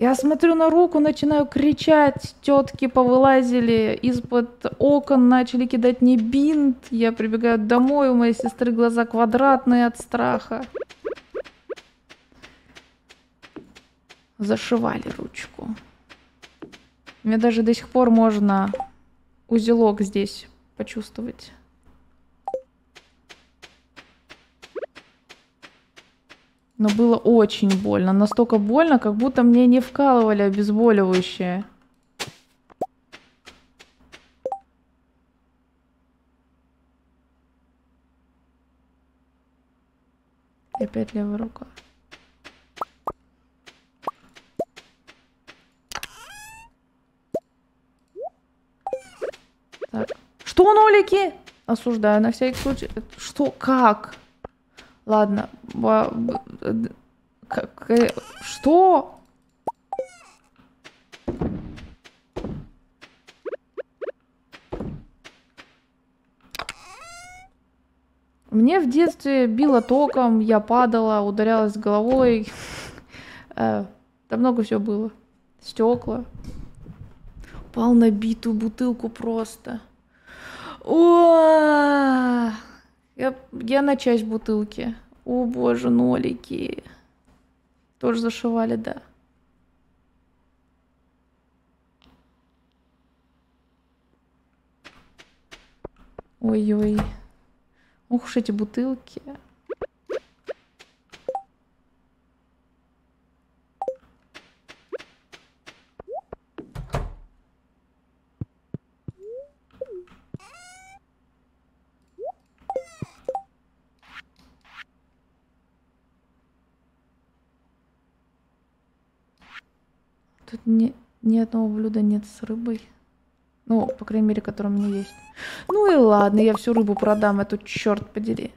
Я смотрю на руку, начинаю кричать, тетки повылазили из-под окон, начали кидать мне бинт. Я прибегаю домой, у моей сестры глаза квадратные от страха. Зашивали ручку. Мне даже до сих пор можно узелок здесь почувствовать. Но было очень больно. Настолько больно, как будто мне не вкалывали обезболивающее. И опять левая рука. Так. Что, нолики? Осуждаю на всякий случай. Что? Как? Ладно. как- э, Что? Мне в детстве било током, я падала, ударялась головой. Э, Да много всего было. Стекла. Упал на битую бутылку просто. О, я, я на часть бутылки. О боже, нолики. Тоже зашивали, да. Ой-ой. Ух уж эти бутылки. Тут ни, ни одного блюда нет с рыбой. Ну, по крайней мере, которое у меня есть. Ну и ладно, я всю рыбу продам, эту черт подери.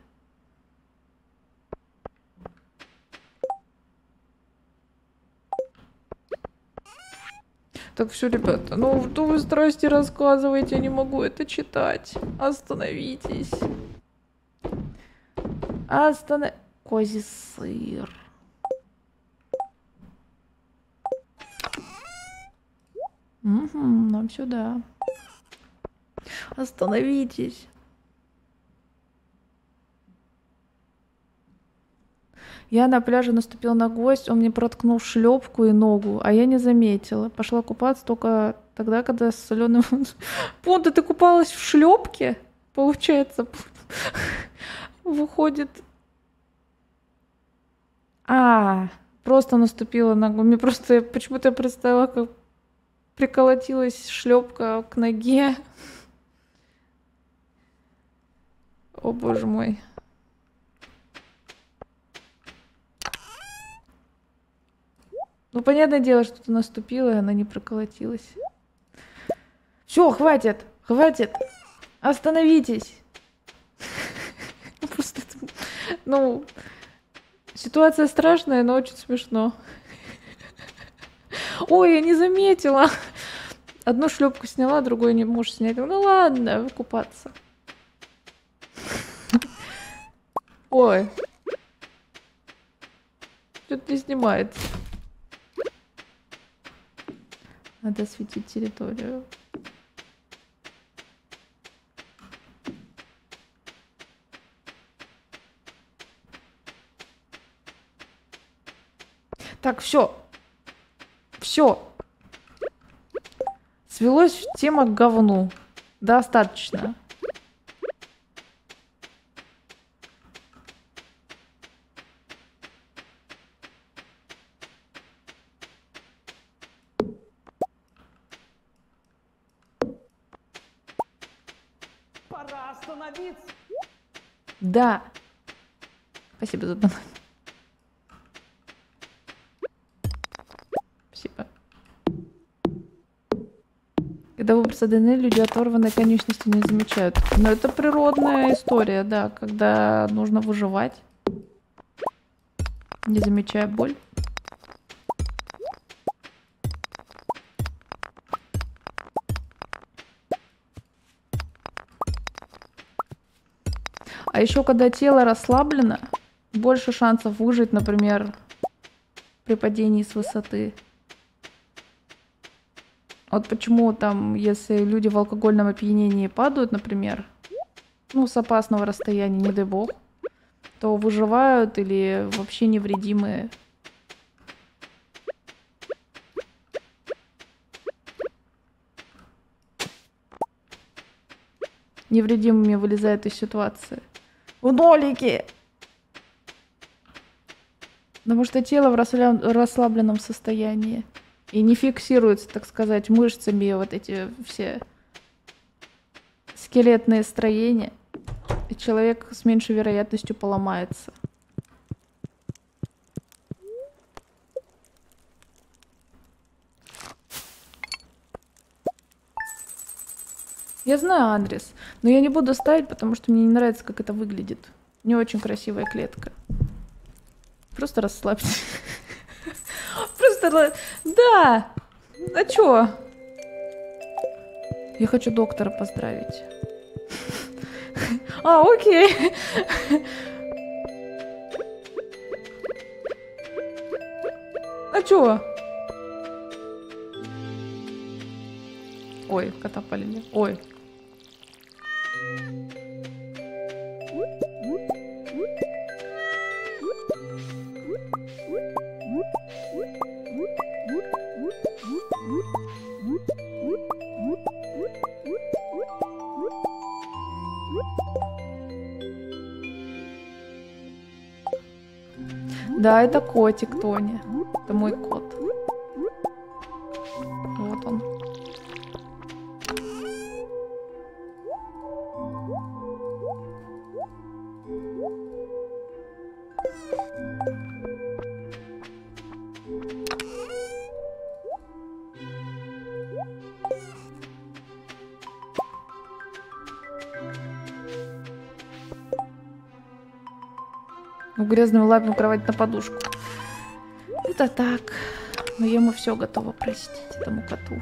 Так все, ребята, ну что вы страсти рассказываете, я не могу это читать. Остановитесь. Останов... Козий сыр. Угу, нам сюда. Остановитесь. Я на пляже наступил на гость, он мне проткнул шлепку и ногу, а я не заметила. Пошла купаться только тогда, когда с соленым... Понта, ты купалась в шлепке? Получается, выходит... А, просто наступила ногу. Мне просто почему-то я представила, как приколотилась шлепка к ноге. О боже мой. Ну, понятное дело, что ты наступила, и она не проколотилась. Все, хватит, хватит. Остановитесь. Просто, это, ну, ситуация страшная, но очень смешно. Ой, я не заметила. Одну шлепку сняла, другую не можешь снять. Ну ладно, купаться. Ой. Что-то не снимается. Надо осветить территорию. Так, все. Все. Свелось тема к говну. Достаточно. Пора остановиться. Да. Спасибо за донат. Когда выброс адреналина, люди оторванные конечности не замечают. Но это природная история, да, когда нужно выживать, не замечая боль. А еще, когда тело расслаблено, больше шансов выжить, например, при падении с высоты. Вот почему там, если люди в алкогольном опьянении падают, например, ну, с опасного расстояния, не дай бог, то выживают или вообще невредимые. Невредимыми вылезают из ситуации. В нолики! Потому что тело в расслаб- расслабленном состоянии. И не фиксируется, так сказать, мышцами вот эти все скелетные строения. И человек с меньшей вероятностью поломается. Я знаю адрес, но я не буду ставить, потому что мне не нравится, как это выглядит. Не очень красивая клетка. Просто расслабься. Просто... ла- Да! А чё? Я хочу доктора поздравить. А, окей. А чё? Ой, кота полили. Ой. Да, это котик Тони. Это мой кот. Грязную лапину кровать на подушку. Это так. Но ему все готова простить, этому коту.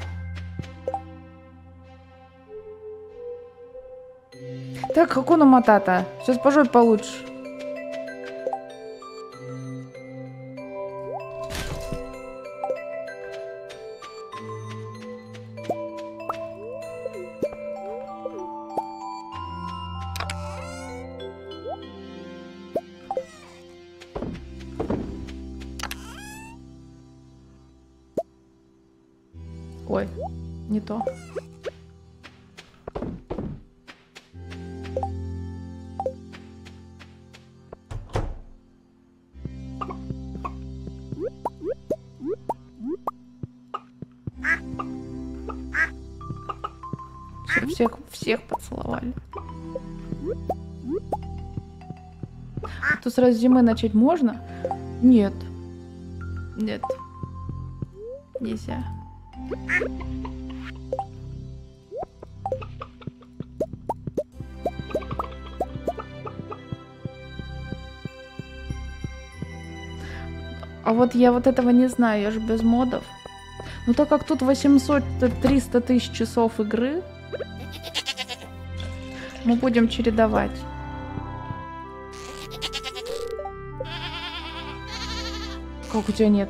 Так, Хакуна Матата. Сейчас пожой получше. Сразу с зимы начать можно? Нет. Нет. Нельзя. А вот я вот этого не знаю, я же без модов. Ну так как тут 800-300 тысяч часов игры, мы будем чередовать. Как у тебя нет?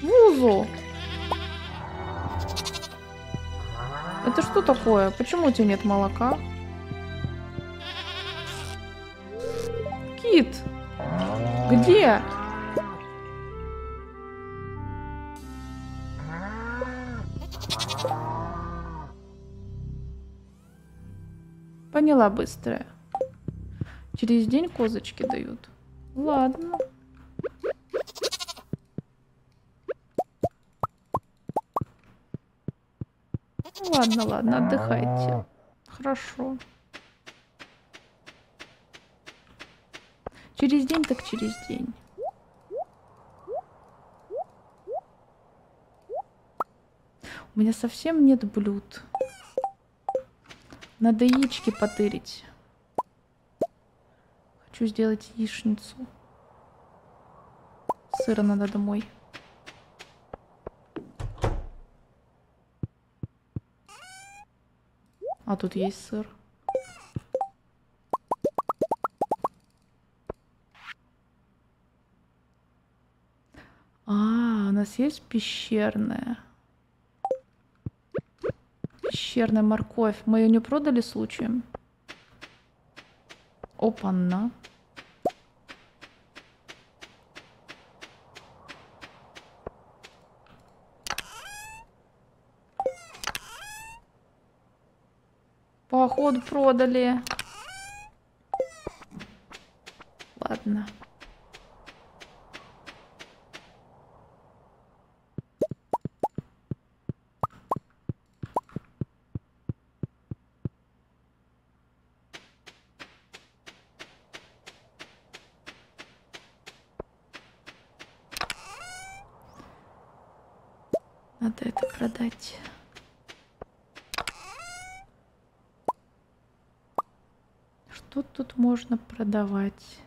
Вузу! Это что такое? Почему у тебя нет молока? Кит! Где? Поняла быстрая. Через день козочки дают. Ладно. Ну, Ладно, ладно, отдыхайте. Хорошо. Через день так через день. У меня совсем нет блюд. Надо яички потырить. Хочу сделать яичницу. Сыра надо домой. Тут есть сыр. А, у нас есть пещерная. Пещерная морковь. Мы ее не продали случаем? Опа-на. Походу продали. Ладно. Надо это продать. Что тут можно продавать?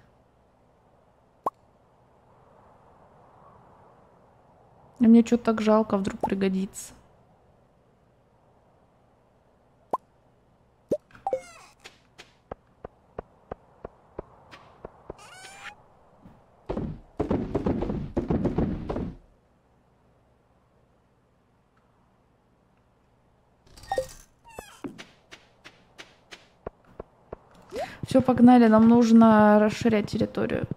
А Мне что-то так жалко, вдруг пригодится. Все, погнали, нам нужно расширять территорию.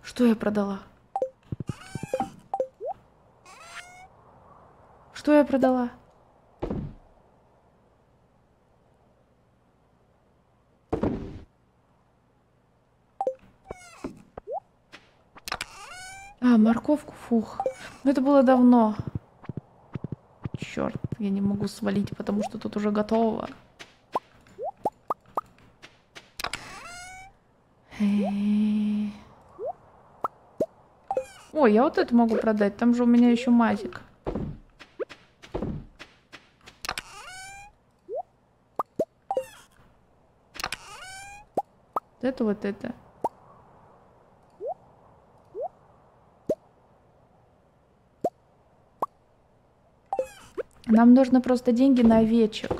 Что я продала? Что я продала? А, морковку, фух. Ну это было давно. Черт, я не могу свалить, потому что тут уже готово. Ой, я вот это могу продать. Там же у меня еще мазик. Это вот это. Нам нужно просто деньги на овечек.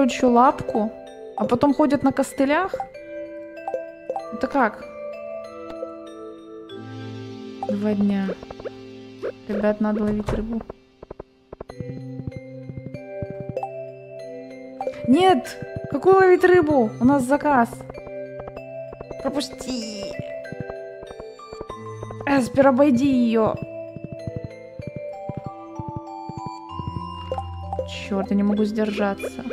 Кроличью лапку, а потом ходят на костылях? Это как? Два дня. Ребят, надо ловить рыбу. Нет! Какую ловить рыбу? У нас заказ. Пропусти. Эспер, обойди ее. Черт, я не могу сдержаться.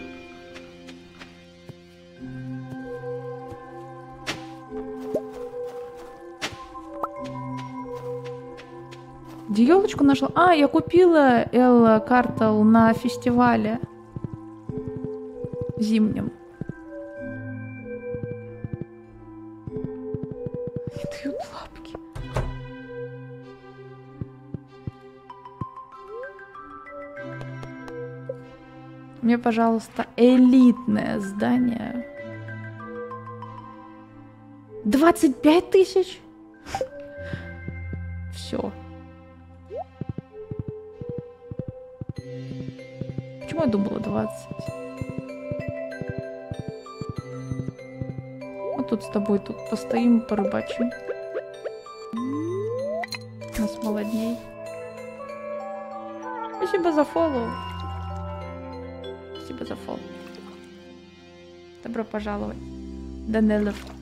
Елочку нашла? А, я купила Эл Картел на фестивале зимнем. Не дают лапки. Мне, пожалуйста, элитное здание. 25 тысяч? 20? Мы тут с тобой тут постоим, порыбачим. У нас молодней. Спасибо за фоллоу. Спасибо за фоллоу. Добро пожаловать. Данелов.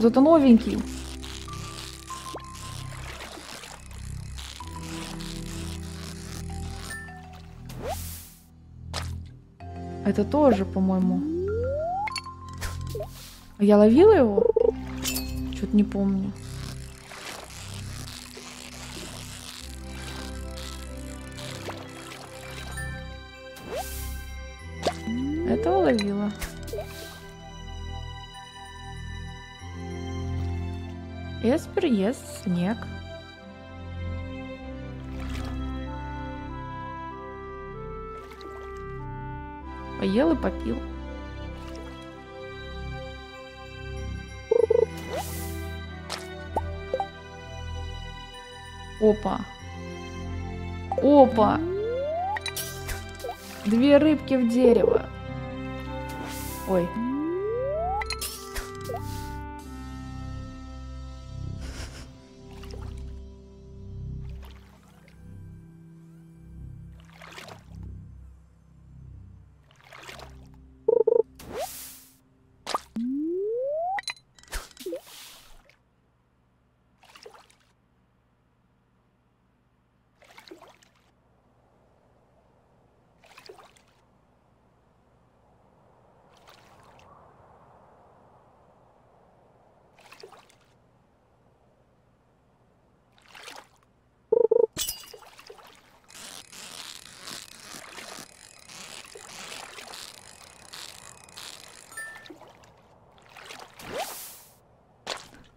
Кто-то новенький. Это тоже, по-моему. А Я ловила его? Что-то не помню. Этого ловила. Ест снег. Поел и попил. Опа. Опа. Две рыбки в дерево. Ой.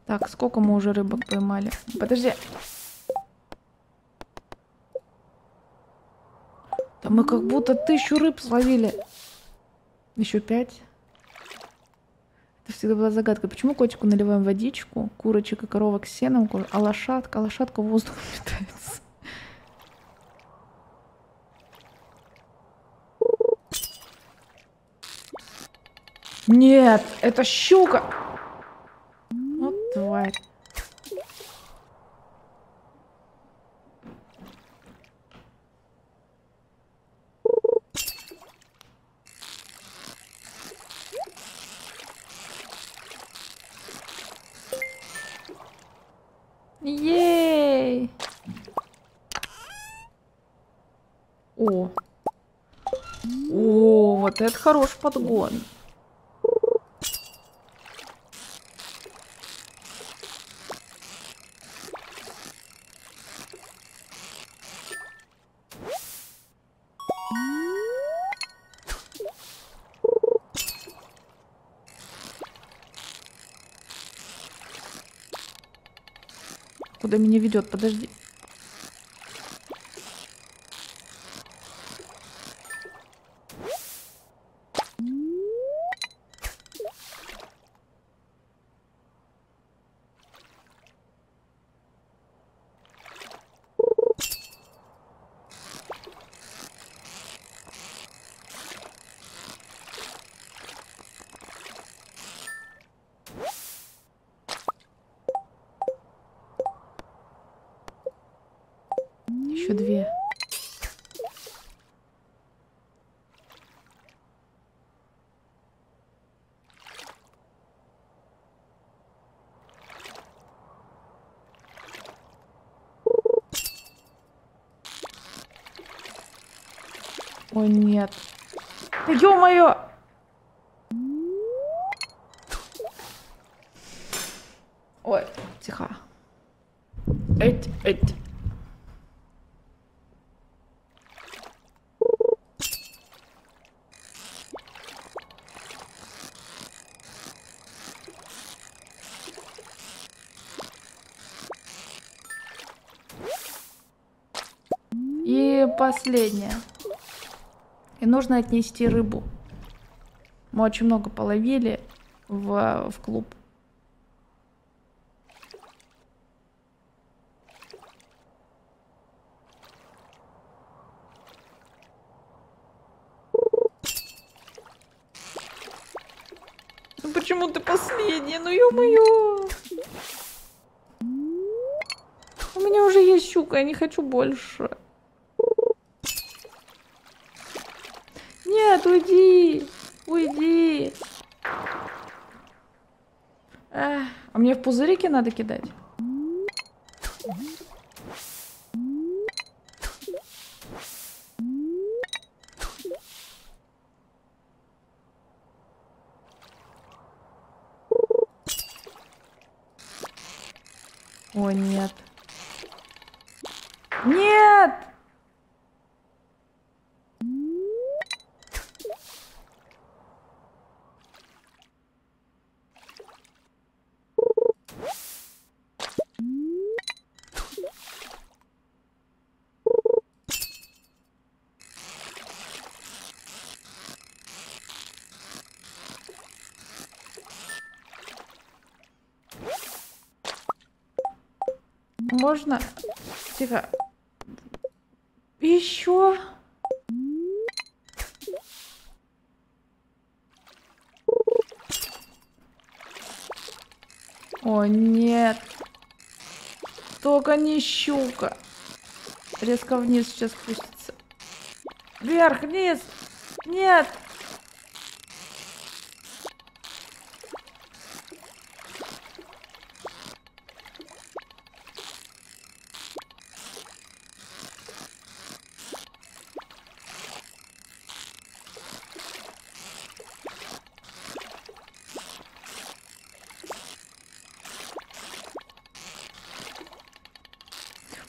Так, сколько мы уже рыбок поймали? Подожди. Да мы как будто тысячу рыб словили. Еще пять. Это всегда была загадка. Почему котику наливаем водичку, курочек и коровок сеном, а лошадка, а лошадка в воздухе питается? Нет, это щука. Тварь. Ей! О. О, вот это хороший подгон. Ведет? Подожди. Еще две. Ой, нет. Да ё-моё! Ой, тихо. Эть, эть. И последнее. И нужно отнести рыбу. Мы очень много половили в, в клуб. Ну почему ты последняя? Ну ё-моё! У меня уже есть щука, я не хочу больше. уйди! Уйди! Эх, а мне в пузырики надо кидать? Можно? Тихо. Еще? О, нет. Только не щука. Резко вниз сейчас спустится. Вверх, вниз. Нет.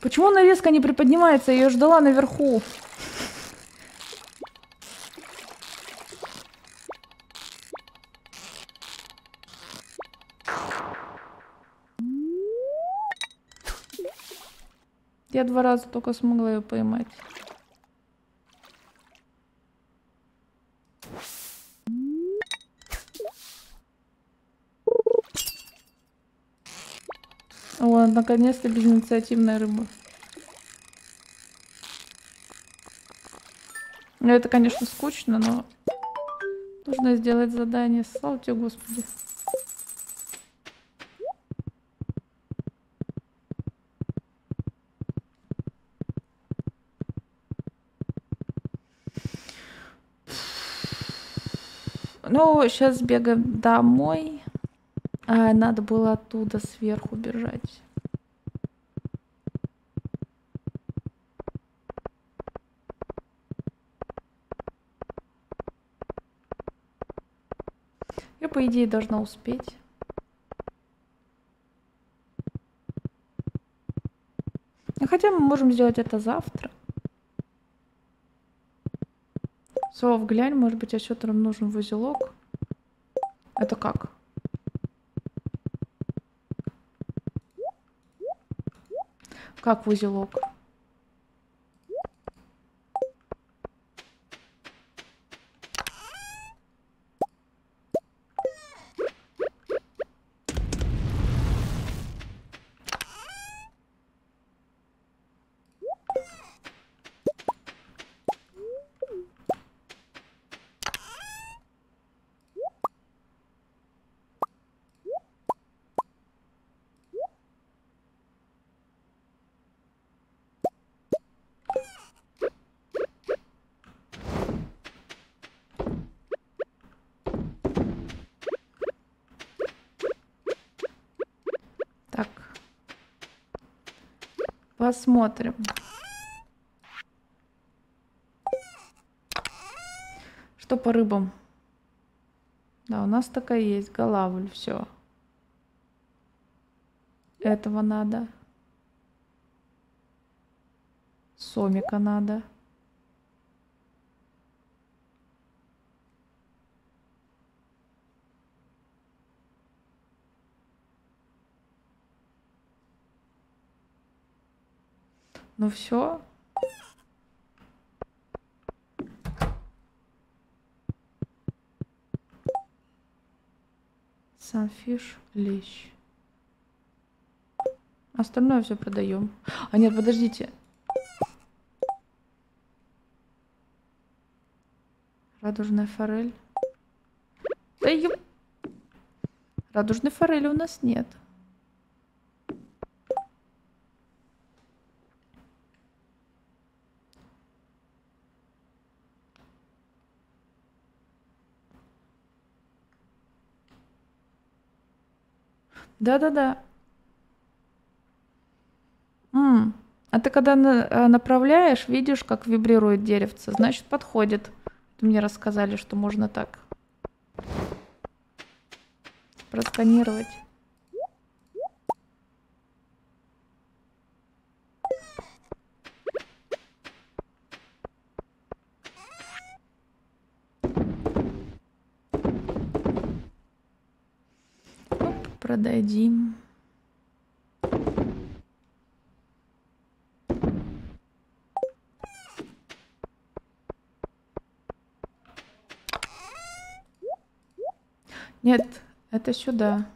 Почему навеска не приподнимается? Я ее ждала наверху. Я два раза только смогла ее поймать. Наконец-то безинициативная рыба. Ну, это, конечно, скучно, но нужно сделать задание. Слава тебе, Господи. Ну, сейчас бегаем домой. А, надо было оттуда сверху бежать. Я, по идее, должна успеть. Ну, Хотя мы можем сделать это завтра. Сов, глянь, может быть, нам нужен в узелок. Это как? Как в узелок? Посмотрим. Что по рыбам? Да, у нас такая есть. Голавль, все. Этого надо. Сомика надо. Ну все. Санфиш, лещ. Остальное все продаем. А нет, подождите. Радужная форель. Да Радужной форели у нас нет. Да-да-да. А ты когда э, направляешь, видишь, как вибрирует деревце, значит подходит. Мне рассказали, что можно так просканировать. Оп, продадим. Нет, это сюда.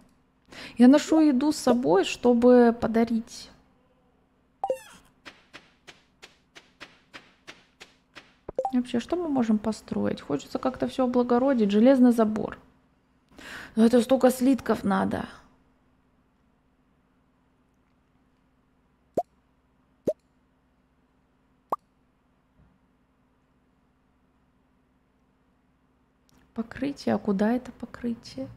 Я ношу еду с собой, чтобы подарить. Вообще, что мы можем построить? Хочется как-то все облагородить. Железный забор. Но это столько слитков надо. Покрытие. А куда это покрытие?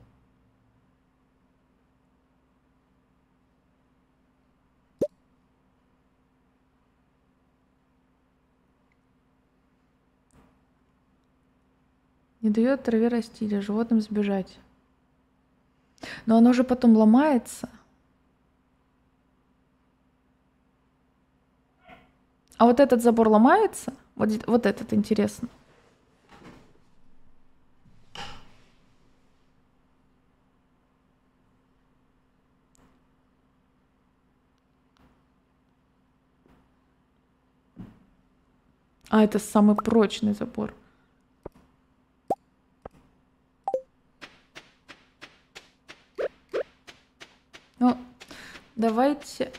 Не дает траве расти или животным сбежать. Но оно же потом ломается. А вот этот забор ломается? Вот, вот этот интересно. А, это самый прочный забор. Ну, давайте...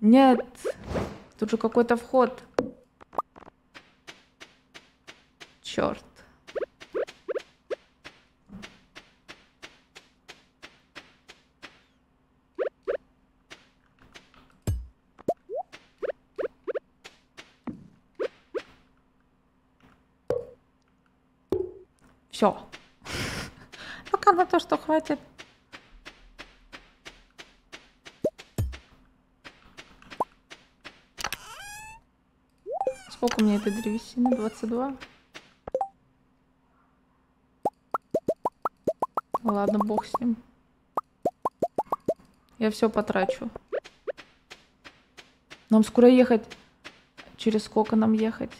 Нет, тут же какой-то вход. Черт. Все. Пока на то, что хватит. Сколько мне этой древесины? 22? Ладно, бог с ним. Я все потрачу. Нам скоро ехать. Через сколько нам ехать?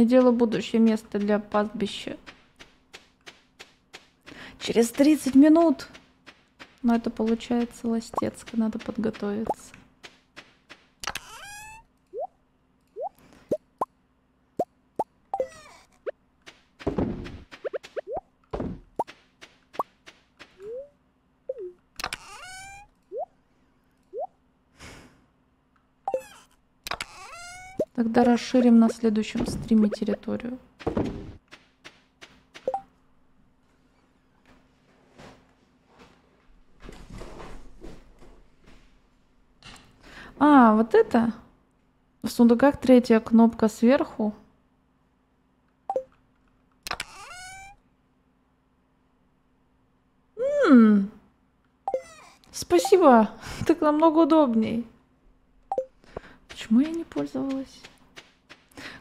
Я делаю будущее место для пастбища. Через 30 минут. Но это получается ластецко, надо подготовиться. Тогда расширим на следующем стриме территорию. А, вот это? В сундуках третья кнопка сверху. М, Спасибо, так намного удобней. Почему я не пользовалась?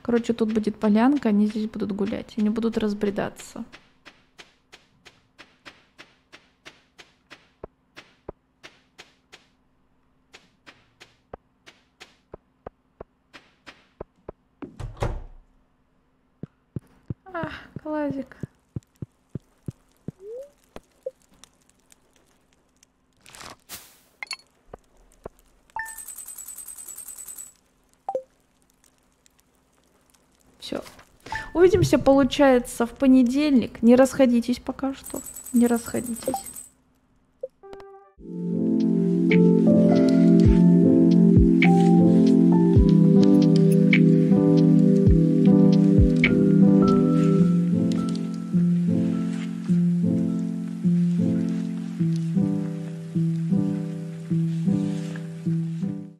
Короче, тут будет полянка, они здесь будут гулять. Они будут разбредаться. Ах, классик. Увидимся, получается, в понедельник. Не расходитесь пока что. Не расходитесь.